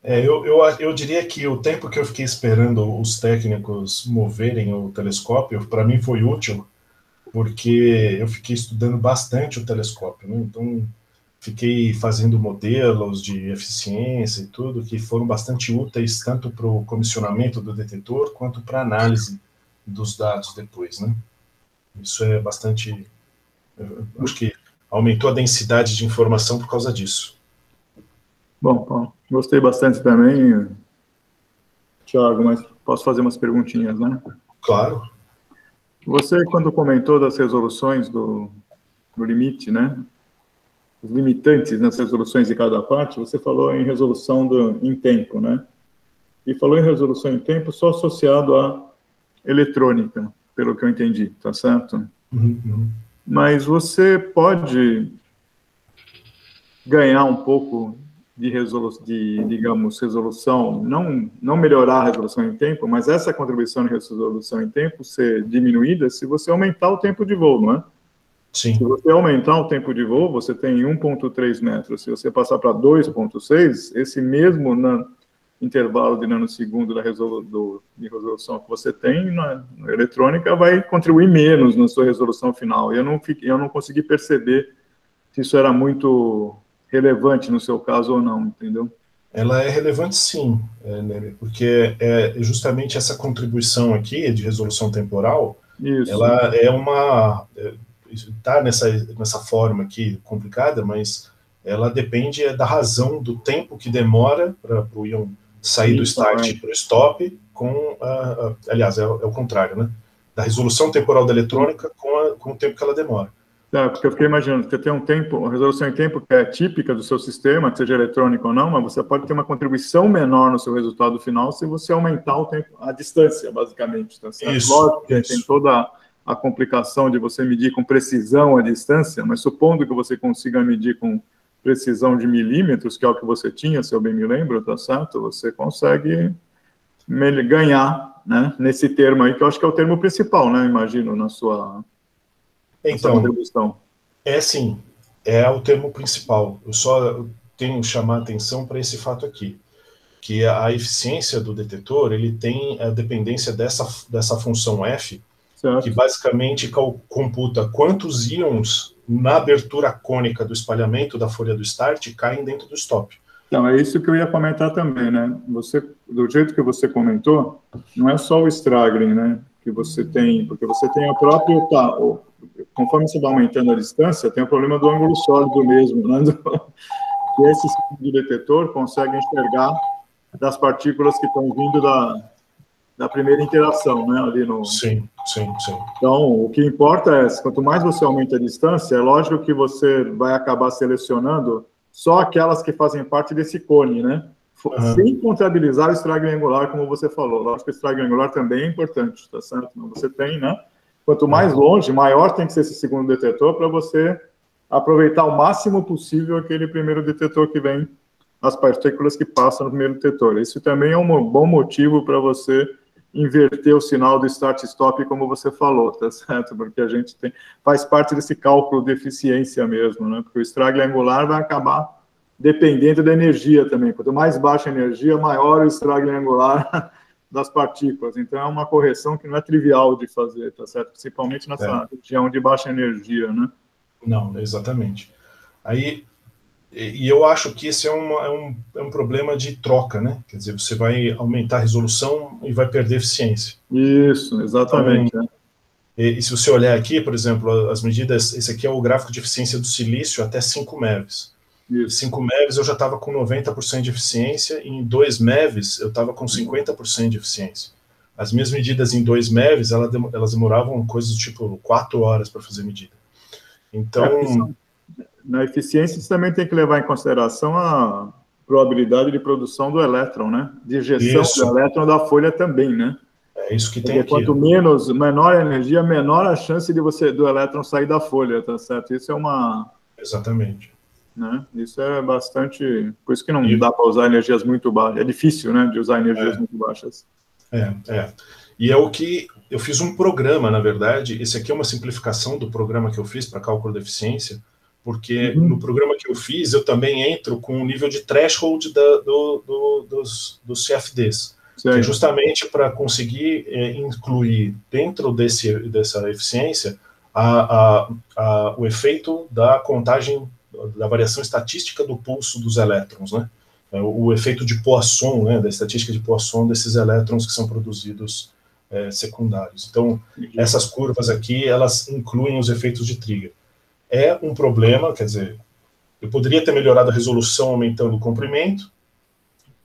É, eu, eu, eu diria que o tempo que eu fiquei esperando os técnicos moverem o telescópio, para mim foi útil, porque eu fiquei estudando bastante o telescópio, né? então fiquei fazendo modelos de eficiência e tudo, que foram bastante úteis tanto para o comissionamento do detetor, quanto para a análise dos dados depois, né? Isso é bastante, acho que aumentou a densidade de informação por causa disso. Bom, bom gostei bastante também, Tiago, mas posso fazer umas perguntinhas, né? Claro. Você, quando comentou das resoluções do, do limite, né? Os limitantes nas resoluções de cada parte, você falou em resolução do, em tempo, né? E falou em resolução em tempo só associado a eletrônica, pelo que eu entendi, tá certo? Uhum. Mas você pode ganhar um pouco de, resolu de, digamos, resolução, não, não melhorar a resolução em tempo, mas essa contribuição de resolução em tempo ser diminuída se você aumentar o tempo de voo, não é? Sim. Se você aumentar o tempo de voo, você tem 1,3 metros. Se você passar para 2,6, esse mesmo intervalo de nanosegundo da resolu do, de resolução que você tem na, na, eletrônica vai contribuir menos na sua resolução final. Eu não, fiquei, eu não consegui perceber se isso era muito relevante no seu caso ou não, entendeu? Ela é relevante sim, é, né, porque é justamente essa contribuição aqui de resolução temporal, isso. ela é uma... está é, nessa, nessa forma aqui complicada, mas ela depende da razão do tempo que demora para o íon sair do start para o stop com, uh, uh, aliás, é, é, o contrário, né? Da resolução temporal da eletrônica com, a, com o tempo que ela demora. É, porque eu fiquei imaginando, você tem um tempo, uma resolução em tempo que é típica do seu sistema, seja eletrônico ou não, mas você pode ter uma contribuição menor no seu resultado final se você aumentar o tempo, a distância, basicamente. Tá Isso, Lógico que tem toda a complicação de você medir com precisão a distância, mas supondo que você consiga medir com precisão de milímetros, que é o que você tinha, se eu bem me lembro, tá certo? Você consegue ganhar, né, nesse termo aí, que eu acho que é o termo principal, né, imagino, na sua, então, contribuição. É sim, é o termo principal. Eu só tenho que chamar atenção para esse fato aqui, que a eficiência do detetor, ele tem a dependência dessa, dessa função f, certo. que basicamente computa quantos íons na abertura cônica do espalhamento da folha do start caem dentro do stop. Então, é isso que eu ia comentar também, né? Você, do jeito que você comentou, não é só o straggling, né? Que você tem, porque você tem o próprio, tá, conforme você vai aumentando a distância, tem o problema do ângulo sólido mesmo, né? E esse do detetor consegue enxergar das partículas que estão vindo da, da primeira interação, né, ali no... Sim, sim, sim. Então, o que importa é, quanto mais você aumenta a distância, é lógico que você vai acabar selecionando só aquelas que fazem parte desse cone, né? uhum. sem contabilizar o estrago angular, como você falou. Lógico que o estrago angular também é importante, tá certo? Mas você tem, né? Quanto mais longe, maior tem que ser esse segundo detetor para você aproveitar o máximo possível aquele primeiro detetor que vem, as partículas que passam no primeiro detetor. Isso também é um bom motivo para você inverter o sinal do start-stop, como você falou, tá certo? Porque a gente tem, faz parte desse cálculo de eficiência mesmo, né? Porque o estrago angular vai acabar dependendo da energia também. Quanto mais baixa a energia, maior o estrago angular das partículas. Então, é uma correção que não é trivial de fazer, tá certo? Principalmente nessa é. região de baixa energia, né? Não, exatamente. Aí, e eu acho que esse é, uma, é, um, é um problema de troca, né? Quer dizer, você vai aumentar a resolução e vai perder eficiência. Isso, exatamente. Então, e, e, se você olhar aqui, por exemplo, as medidas, esse aqui é o gráfico de eficiência do silício até 5 MeVs. Isso. 5 MeVs eu já estava com 90% de eficiência, e em 2 MeVs eu estava com 50% de eficiência. As minhas medidas em 2 MeVs, elas, demoravam coisas tipo 4 horas para fazer medida. Então. Na eficiência, você também tem que levar em consideração a probabilidade de produção do elétron, né? De ejeção isso. do elétron da folha também, né? É isso que tem Porque aqui. Quanto menos, menor a energia, menor a chance de você do elétron sair da folha, tá certo? Isso é uma. Exatamente. Né? Isso é bastante. Por isso que não e... dá para usar energias muito baixas. É difícil, né, de usar energias é. muito baixas. É, é. E é o que eu fiz um programa, na verdade. Esse aqui é uma simplificação do programa que eu fiz para cálculo da eficiência, porque uhum. no programa que eu fiz eu também entro com o nível de threshold da, do, do, dos, dos CFDs. Que é justamente para conseguir é, incluir dentro desse, dessa eficiência a, a, a, o efeito da contagem da variação estatística do pulso dos elétrons, né? É, o efeito de Poisson, né, da estatística de Poisson desses elétrons que são produzidos é, secundários. Então, essas curvas aqui, elas incluem os efeitos de trigger. É um problema, quer dizer, eu poderia ter melhorado a resolução aumentando o comprimento,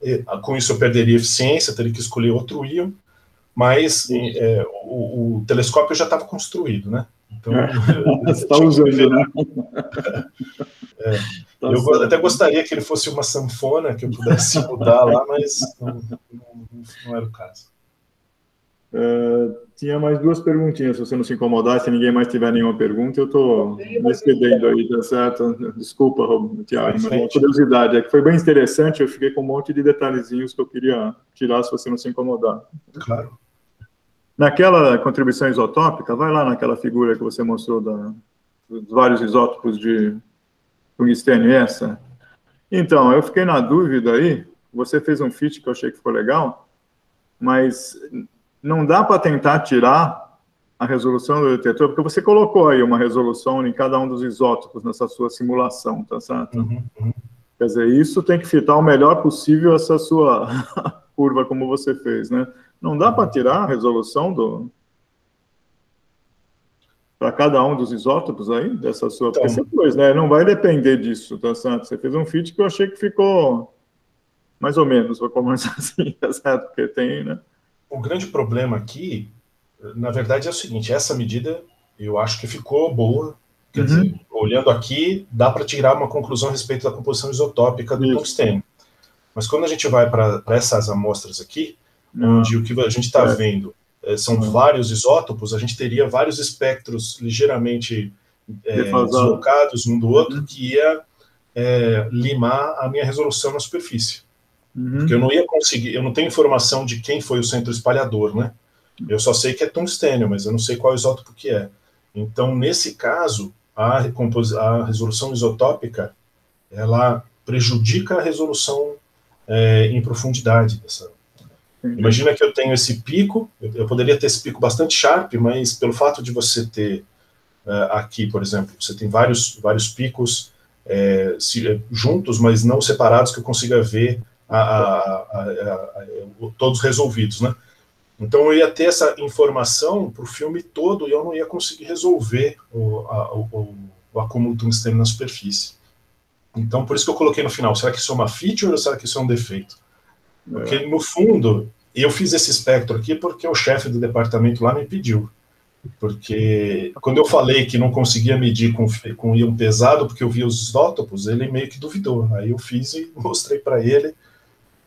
e, com isso eu perderia eficiência, teria que escolher outro íon, mas é, o, o, telescópio já estava construído, né? Então, Você está usando, né? É, tá eu certo. até gostaria que ele fosse uma sanfona, que eu pudesse mudar lá, mas não, não, não era o caso. Uh, tinha mais duas perguntinhas, se você não se incomodar, se ninguém mais tiver nenhuma pergunta, eu estou me excedendo aí, tá certo? Desculpa, Tiago, mas uma curiosidade, é que foi bem interessante, eu fiquei com um monte de detalhezinhos que eu queria tirar, se você não se incomodar. Claro. Naquela contribuição isotópica, vai lá naquela figura que você mostrou da, dos vários isótopos de tungstênio, essa. Então, eu fiquei na dúvida aí, você fez um fit que eu achei que ficou legal, mas não dá para tentar tirar a resolução do detetor, porque você colocou aí uma resolução em cada um dos isótopos nessa sua simulação, tá certo? Uhum, uhum. Quer dizer, isso tem que fitar o melhor possível essa sua curva como você fez, né? Não dá para tirar a resolução do para cada um dos isótopos aí dessa sua então, porque né? Não vai depender disso, tá certo? Você fez um fit que eu achei que ficou mais ou menos, vou começar assim, tá certo? Porque tem, né? O grande problema aqui, na verdade, é o seguinte: essa medida eu acho que ficou boa. Quer uhum. dizer, olhando aqui, dá para tirar uma conclusão a respeito da composição isotópica do tungstênio. Mas quando a gente vai para essas amostras aqui, uhum. onde o que a gente está é. vendo é, são uhum. vários isótopos, a gente teria vários espectros ligeiramente é, deslocados um do outro, uhum. que ia é, limar a minha resolução na superfície. Uhum. Porque eu não ia conseguir, eu não tenho informação de quem foi o centro espalhador, né? Eu só sei que é tungstênio, mas eu não sei qual isótopo que é. Então, nesse caso, a, a resolução isotópica, ela prejudica a resolução é, em profundidade dessa. Imagina que eu tenho esse pico, eu, eu, poderia ter esse pico bastante sharp, mas pelo fato de você ter uh, aqui, por exemplo, você tem vários, vários picos é, se, juntos, mas não separados, que eu consiga ver a, a, a, todos resolvidos, né? Então eu ia ter essa informação para o filme todo e eu não ia conseguir resolver o, o, o acúmulo tungstênio na superfície. Então por isso que eu coloquei no final, será que isso é uma feature ou será que isso é um defeito? Porque é. no fundo, eu fiz esse espectro aqui porque o chefe do departamento lá me pediu. Porque quando eu falei que não conseguia medir com, com íon pesado, porque eu via os isótopos, ele meio que duvidou. Aí eu fiz e mostrei para ele,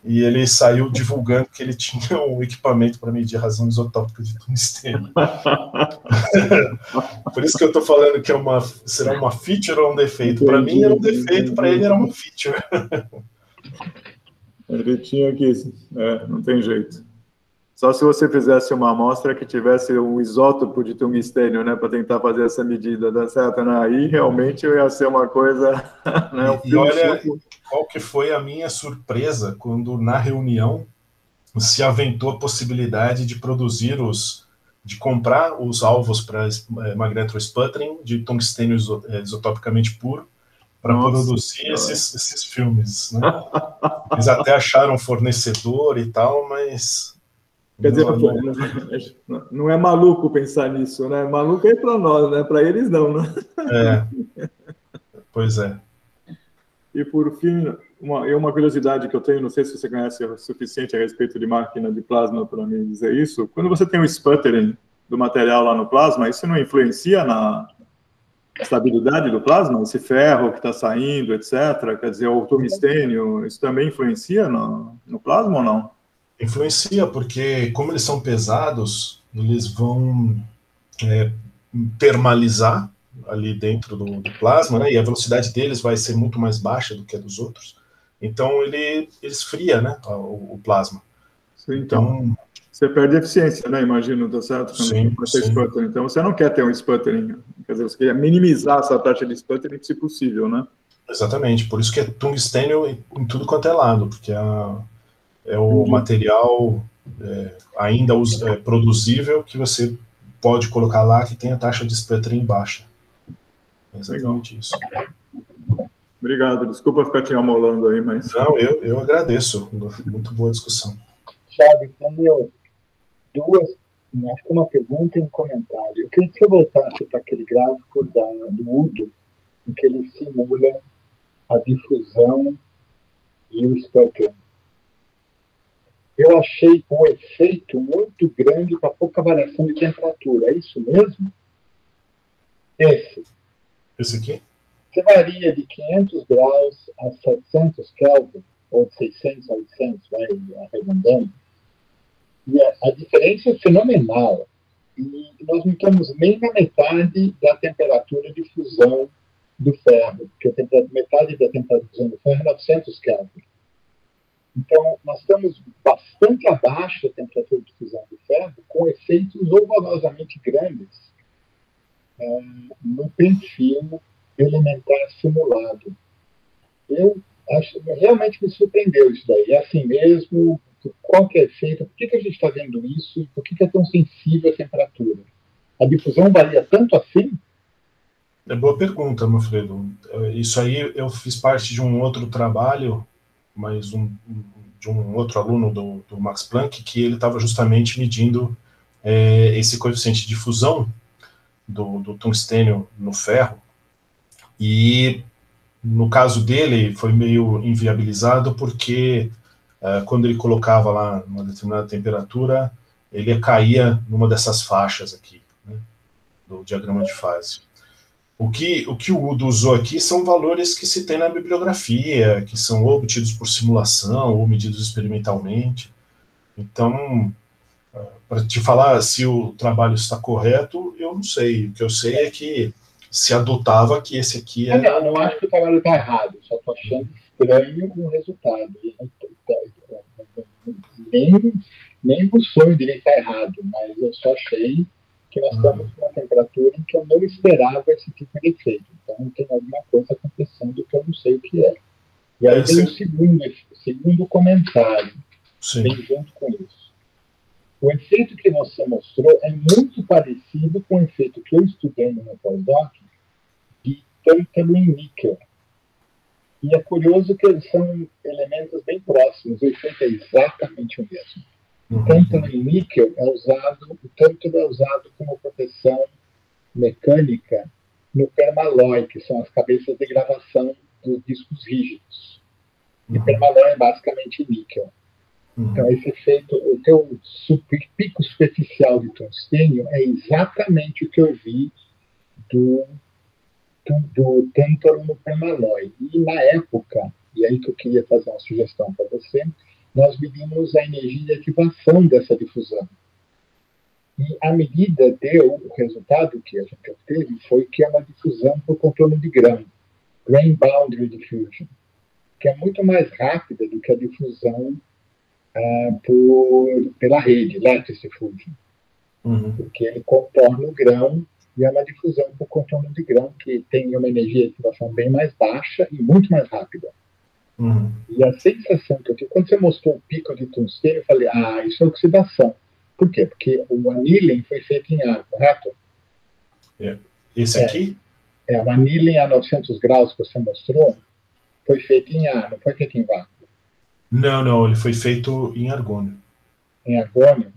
e ele saiu divulgando que ele tinha um equipamento para medir a razão isotópica de tungstênio. Por isso que eu estou falando que é uma, será uma feature ou um defeito. Para mim era um defeito, para ele era uma feature. Ele tinha que. É, não tem jeito. Só se você fizesse uma amostra que tivesse um isótopo de tungstênio, né, para tentar fazer essa medida, dá certo? Né? Aí realmente ia ser uma coisa. Né, um e olha qual que foi a minha surpresa quando na reunião se aventou a possibilidade de produzir os, de comprar os alvos para é, magnetosputtering de tungstênio é, isotopicamente puro para produzir esses, esses filmes. Né? Eles até acharam fornecedor e tal, mas. Quer dizer, não, não é maluco pensar nisso, né? Maluco é para nós, né? Para eles não, né? É. Pois é. E por fim, uma, uma curiosidade que eu tenho, não sei se você conhece o suficiente a respeito de máquina de plasma para me dizer isso. Quando você tem um sputtering do material lá no plasma, isso não influencia na, estabilidade do plasma, esse ferro que está saindo, etc. Quer dizer, o tungstênio, isso também influencia no, no plasma ou não? Influencia, porque como eles são pesados, eles vão é, termalizar ali dentro do, do, plasma, né? E a velocidade deles vai ser muito mais baixa do que a dos outros. Então ele, ele esfria, né? O, o plasma. Sim, então, então você perde eficiência, né? Imagino, tá certo? sim, sim. Sputtering. Então você não quer ter um sputtering, quer dizer, você quer minimizar essa taxa de sputtering se possível, né? Exatamente, por isso que é tungstênio em tudo quanto é lado, porque é, é o uhum. material é, ainda é, produzível que você pode colocar lá que tem a taxa de sputtering baixa. É exatamente Legal. isso. Obrigado, desculpa ficar te amolando aí, mas. Não, eu, eu agradeço, muito boa discussão. Sabe, quando duas, acho que uma pergunta e um comentário. Eu queria que você voltasse para aquele gráfico da, do Udo, em que ele simula a difusão e o sputtering. Eu achei um efeito muito grande para pouca variação de temperatura. É isso mesmo? Esse. Esse aqui? Você varia de 500 graus a 700 Kelvin, ou de 600 a 800, vai arredondando. E a, a diferença é fenomenal. E nós não estamos nem na metade da temperatura de fusão do ferro, porque a metade da temperatura de fusão do ferro é 900 Kelvin. Então, nós estamos bastante abaixo da temperatura de fusão do ferro, com efeitos horrorosamente grandes é, no perfil elementar simulado. Eu acho, realmente me surpreendeu isso daí. É assim mesmo, qual que é efeito, por que, que a gente está vendo isso por que, que é tão sensível à temperatura? A difusão varia tanto assim? É boa pergunta, Manfredo. É, isso aí eu fiz parte de um outro trabalho, mas um, de um outro aluno do, do Max Planck, que ele estava justamente medindo é, esse coeficiente de difusão do, do tungstênio no ferro, e no caso dele foi meio inviabilizado porque é, quando ele colocava lá uma determinada temperatura, ele caía numa dessas faixas aqui, né, do diagrama de fase. O que, o que o Udo usou aqui são valores que se tem na bibliografia, que são obtidos por simulação ou medidos experimentalmente. Então, é, para te falar se o trabalho está correto, eu não sei. O que eu sei é que se adotava que esse aqui é. Não, não acho que o trabalho está errado, só estou achando estranho o resultado nem, nem o sonho dele está errado, mas eu só achei que nós estamos numa temperatura em que eu não esperava esse tipo de efeito. Então tem alguma coisa acontecendo que eu não sei o que é. E aí tem o um segundo, segundo comentário, Sim. vem junto com isso. O efeito que você mostrou é muito parecido com o efeito que eu estudei no meu pós-doc de tântalo em níquel. E é curioso que eles são elementos bem próximos, o efeito é exatamente o mesmo. O tântalo em níquel é usado, o tântalo é usado como proteção mecânica no permalloy, que são as cabeças de gravação dos discos rígidos. E uhum. permalloy é basicamente níquel. Uhum. Então, esse efeito, o teu super, pico superficial de tungstênio é exatamente o que eu vi do do tântalo no permalói. E na época, e aí que eu queria fazer uma sugestão para você, nós medimos a energia de ativação dessa difusão. E a medida deu, o resultado que a gente obteve foi que é uma difusão por contorno de grão, grain boundary diffusion, que é muito mais rápida do que a difusão uh, por, pela rede, lattice diffusion, uhum. porque ele contorna o grão e é uma difusão por contorno de grão que tem uma energia de ativação bem mais baixa e muito mais rápida. Uhum. E a sensação que eu tive, quando você mostrou o pico de tungstênio, eu falei, ah, isso é oxidação. Por quê? Porque o anilin foi feito em ar, correto? É. Esse é, aqui? É, o anilin a 900 graus que você mostrou foi feito em ar, não foi feito em vácuo. Não, não, ele foi feito em argônio. Em argônio?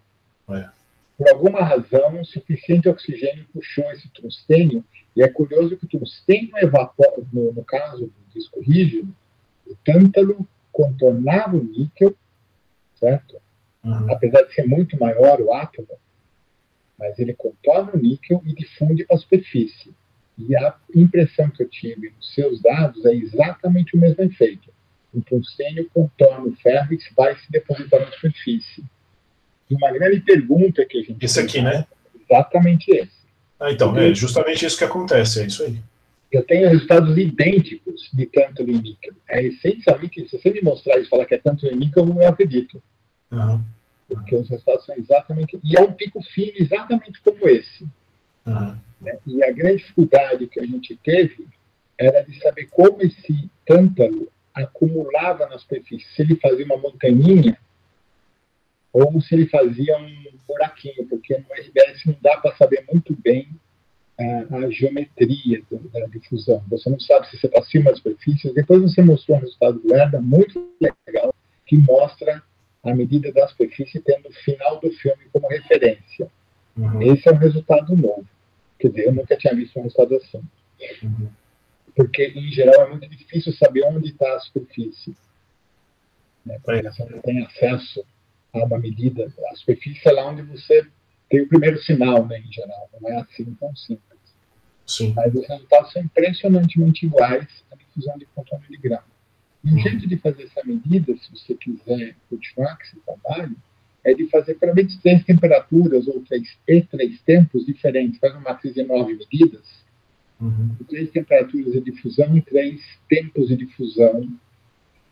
É. Por alguma razão, suficiente oxigênio puxou esse tungstênio, e é curioso que o tungstênio evapora, no, no caso do disco rígido, o tântalo contornava o níquel, certo? Uhum. Apesar de ser muito maior o átomo, mas ele contorna o níquel e difunde para a superfície. E a impressão que eu tive nos seus dados é exatamente o mesmo efeito. O tungstênio contorna o ferro e vai se depositar na superfície. E uma grande pergunta que a gente. Esse aqui, né? É exatamente esse. Ah, então, é justamente isso que acontece, é isso aí. Eu tenho resultados idênticos de tanto e níquel. É essencialmente, se você me mostrar isso e falar que é tanto e níquel, eu não acredito. Uhum. Porque os resultados são exatamente. E é um pico fino exatamente como esse. Uhum. Né? E a grande dificuldade que a gente teve era de saber como esse tântalo acumulava na superfície. Se ele fazia uma montanhinha ou se ele fazia um buraquinho, porque no RBS não dá para saber muito bem a, a geometria do, da difusão. Você não sabe se você está acima das superfícies. Depois você mostrou um resultado do Herda muito legal, que mostra a medida da superfície tendo o final do filme como referência. Uhum. Esse é um resultado novo. Quer dizer, eu nunca tinha visto um resultado assim. Uhum. Porque, em geral, é muito difícil saber onde está a superfície. Né? Porque você não tem acesso a uma medida. A superfície é lá onde você tem o primeiro sinal, né, em geral. Não é assim tão simples. Sim. Mas os resultados são impressionantemente iguais à difusão de contorno de grão. E o uhum. jeito de fazer essa medida, se você quiser continuar com esse trabalho, é de fazer pelo menos três temperaturas ou três, e três tempos diferentes. Faz uma matriz de nove medidas, uhum. três temperaturas de difusão e três tempos de difusão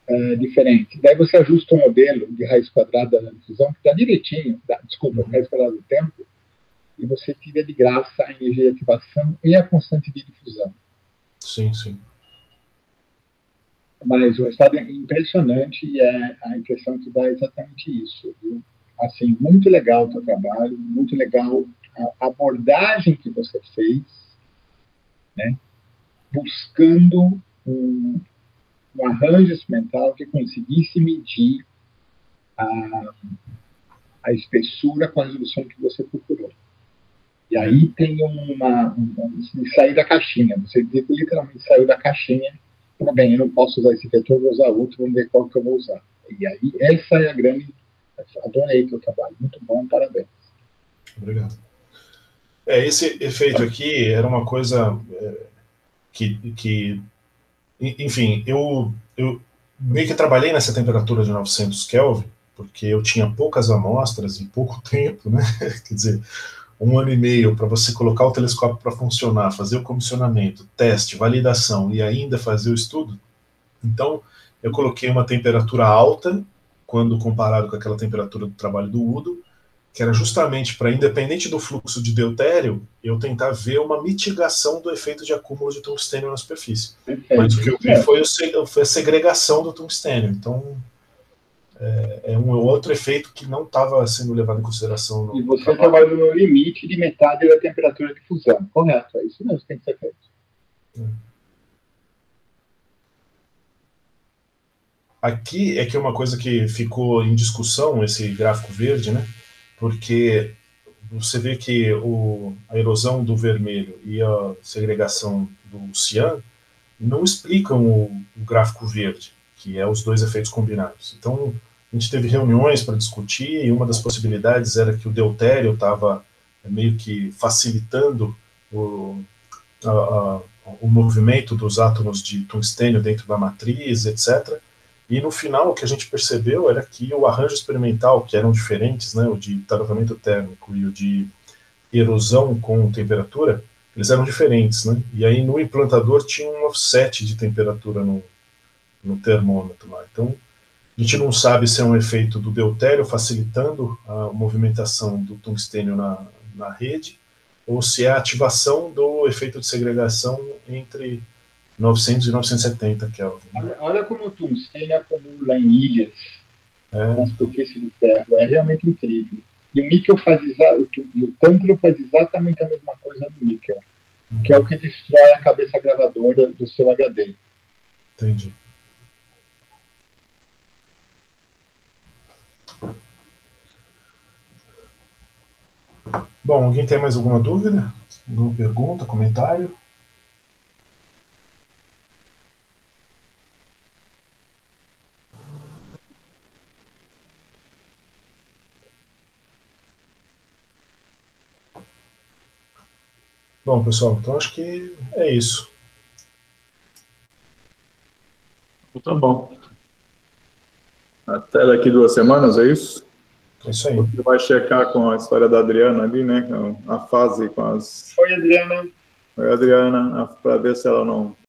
uh, diferentes. Daí você ajusta o modelo de raiz quadrada da difusão, que está direitinho, desculpa, raiz quadrada do tempo, e você tira de graça a energia de ativação e a constante de difusão. Sim, sim. Mas o resultado é impressionante e é a impressão que dá é exatamente isso. Viu? Assim, muito legal o teu trabalho, muito legal a abordagem que você fez, né? buscando um, um arranjo instrumental que conseguisse medir a, a espessura com a resolução que você procurou. E aí tem uma, uma, sair da caixinha. Você literalmente saiu da caixinha Tá bem, eu não posso usar esse vetor, vou usar outro, vamos ver qual que eu vou usar. E aí, essa é a grande. Adorei o teu trabalho, muito bom, parabéns. Obrigado. É, esse efeito aqui era uma coisa é, que, que, enfim, eu, eu meio que trabalhei nessa temperatura de 900 Kelvin, porque eu tinha poucas amostras e pouco tempo, né? Quer dizer, um ano e meio para você colocar o telescópio para funcionar, fazer o comissionamento, teste, validação e ainda fazer o estudo. Então, eu coloquei uma temperatura alta, quando comparado com aquela temperatura do trabalho do Udo, que era justamente para, independente do fluxo de deutério, eu tentar ver uma mitigação do efeito de acúmulo de tungstênio na superfície. Mas o que eu vi foi, foi a segregação do tungstênio. Então, é, é, um outro efeito que não estava sendo levado em consideração. E você trabalho. trabalhou no limite de metade da temperatura de fusão, correto? É isso mesmo que tem que ser feito. É. Aqui é que é uma coisa que ficou em discussão, esse gráfico verde, né? Porque você vê que o, a erosão do vermelho e a segregação do cian não explicam o, o gráfico verde, que é os dois efeitos combinados. Então, a gente teve reuniões para discutir e uma das possibilidades era que o deutério estava é, meio que facilitando o, a, a, o movimento dos átomos de tungstênio dentro da matriz, etc. E no final, o que a gente percebeu era que o arranjo experimental, que eram diferentes, né, o de tratamento térmico e o de erosão com temperatura, eles eram diferentes, né? E aí no implantador tinha um offset de temperatura no, no termômetro lá. Então, a gente não sabe se é um efeito do deutério facilitando a movimentação do tungstênio na, na rede, ou se é a ativação do efeito de segregação entre 900 e 970 Kelvin. Olha, olha como o tungstênio acumula em ilhas é. na superfície do ferro, é realmente incrível. E o níquel faz o tântalo faz exatamente a mesma coisa no níquel, uhum. que é o que destrói a cabeça gravadora do seu HD. Entendi. Bom, alguém tem mais alguma dúvida? Alguma pergunta, comentário? Bom, pessoal, então acho que é isso. Tá bom. Até daqui duas semanas, é isso? É isso aí. Você vai checar com a história da Adriana ali, né? A fase com as. Oi, Adriana. Oi, Adriana, para ver se ela não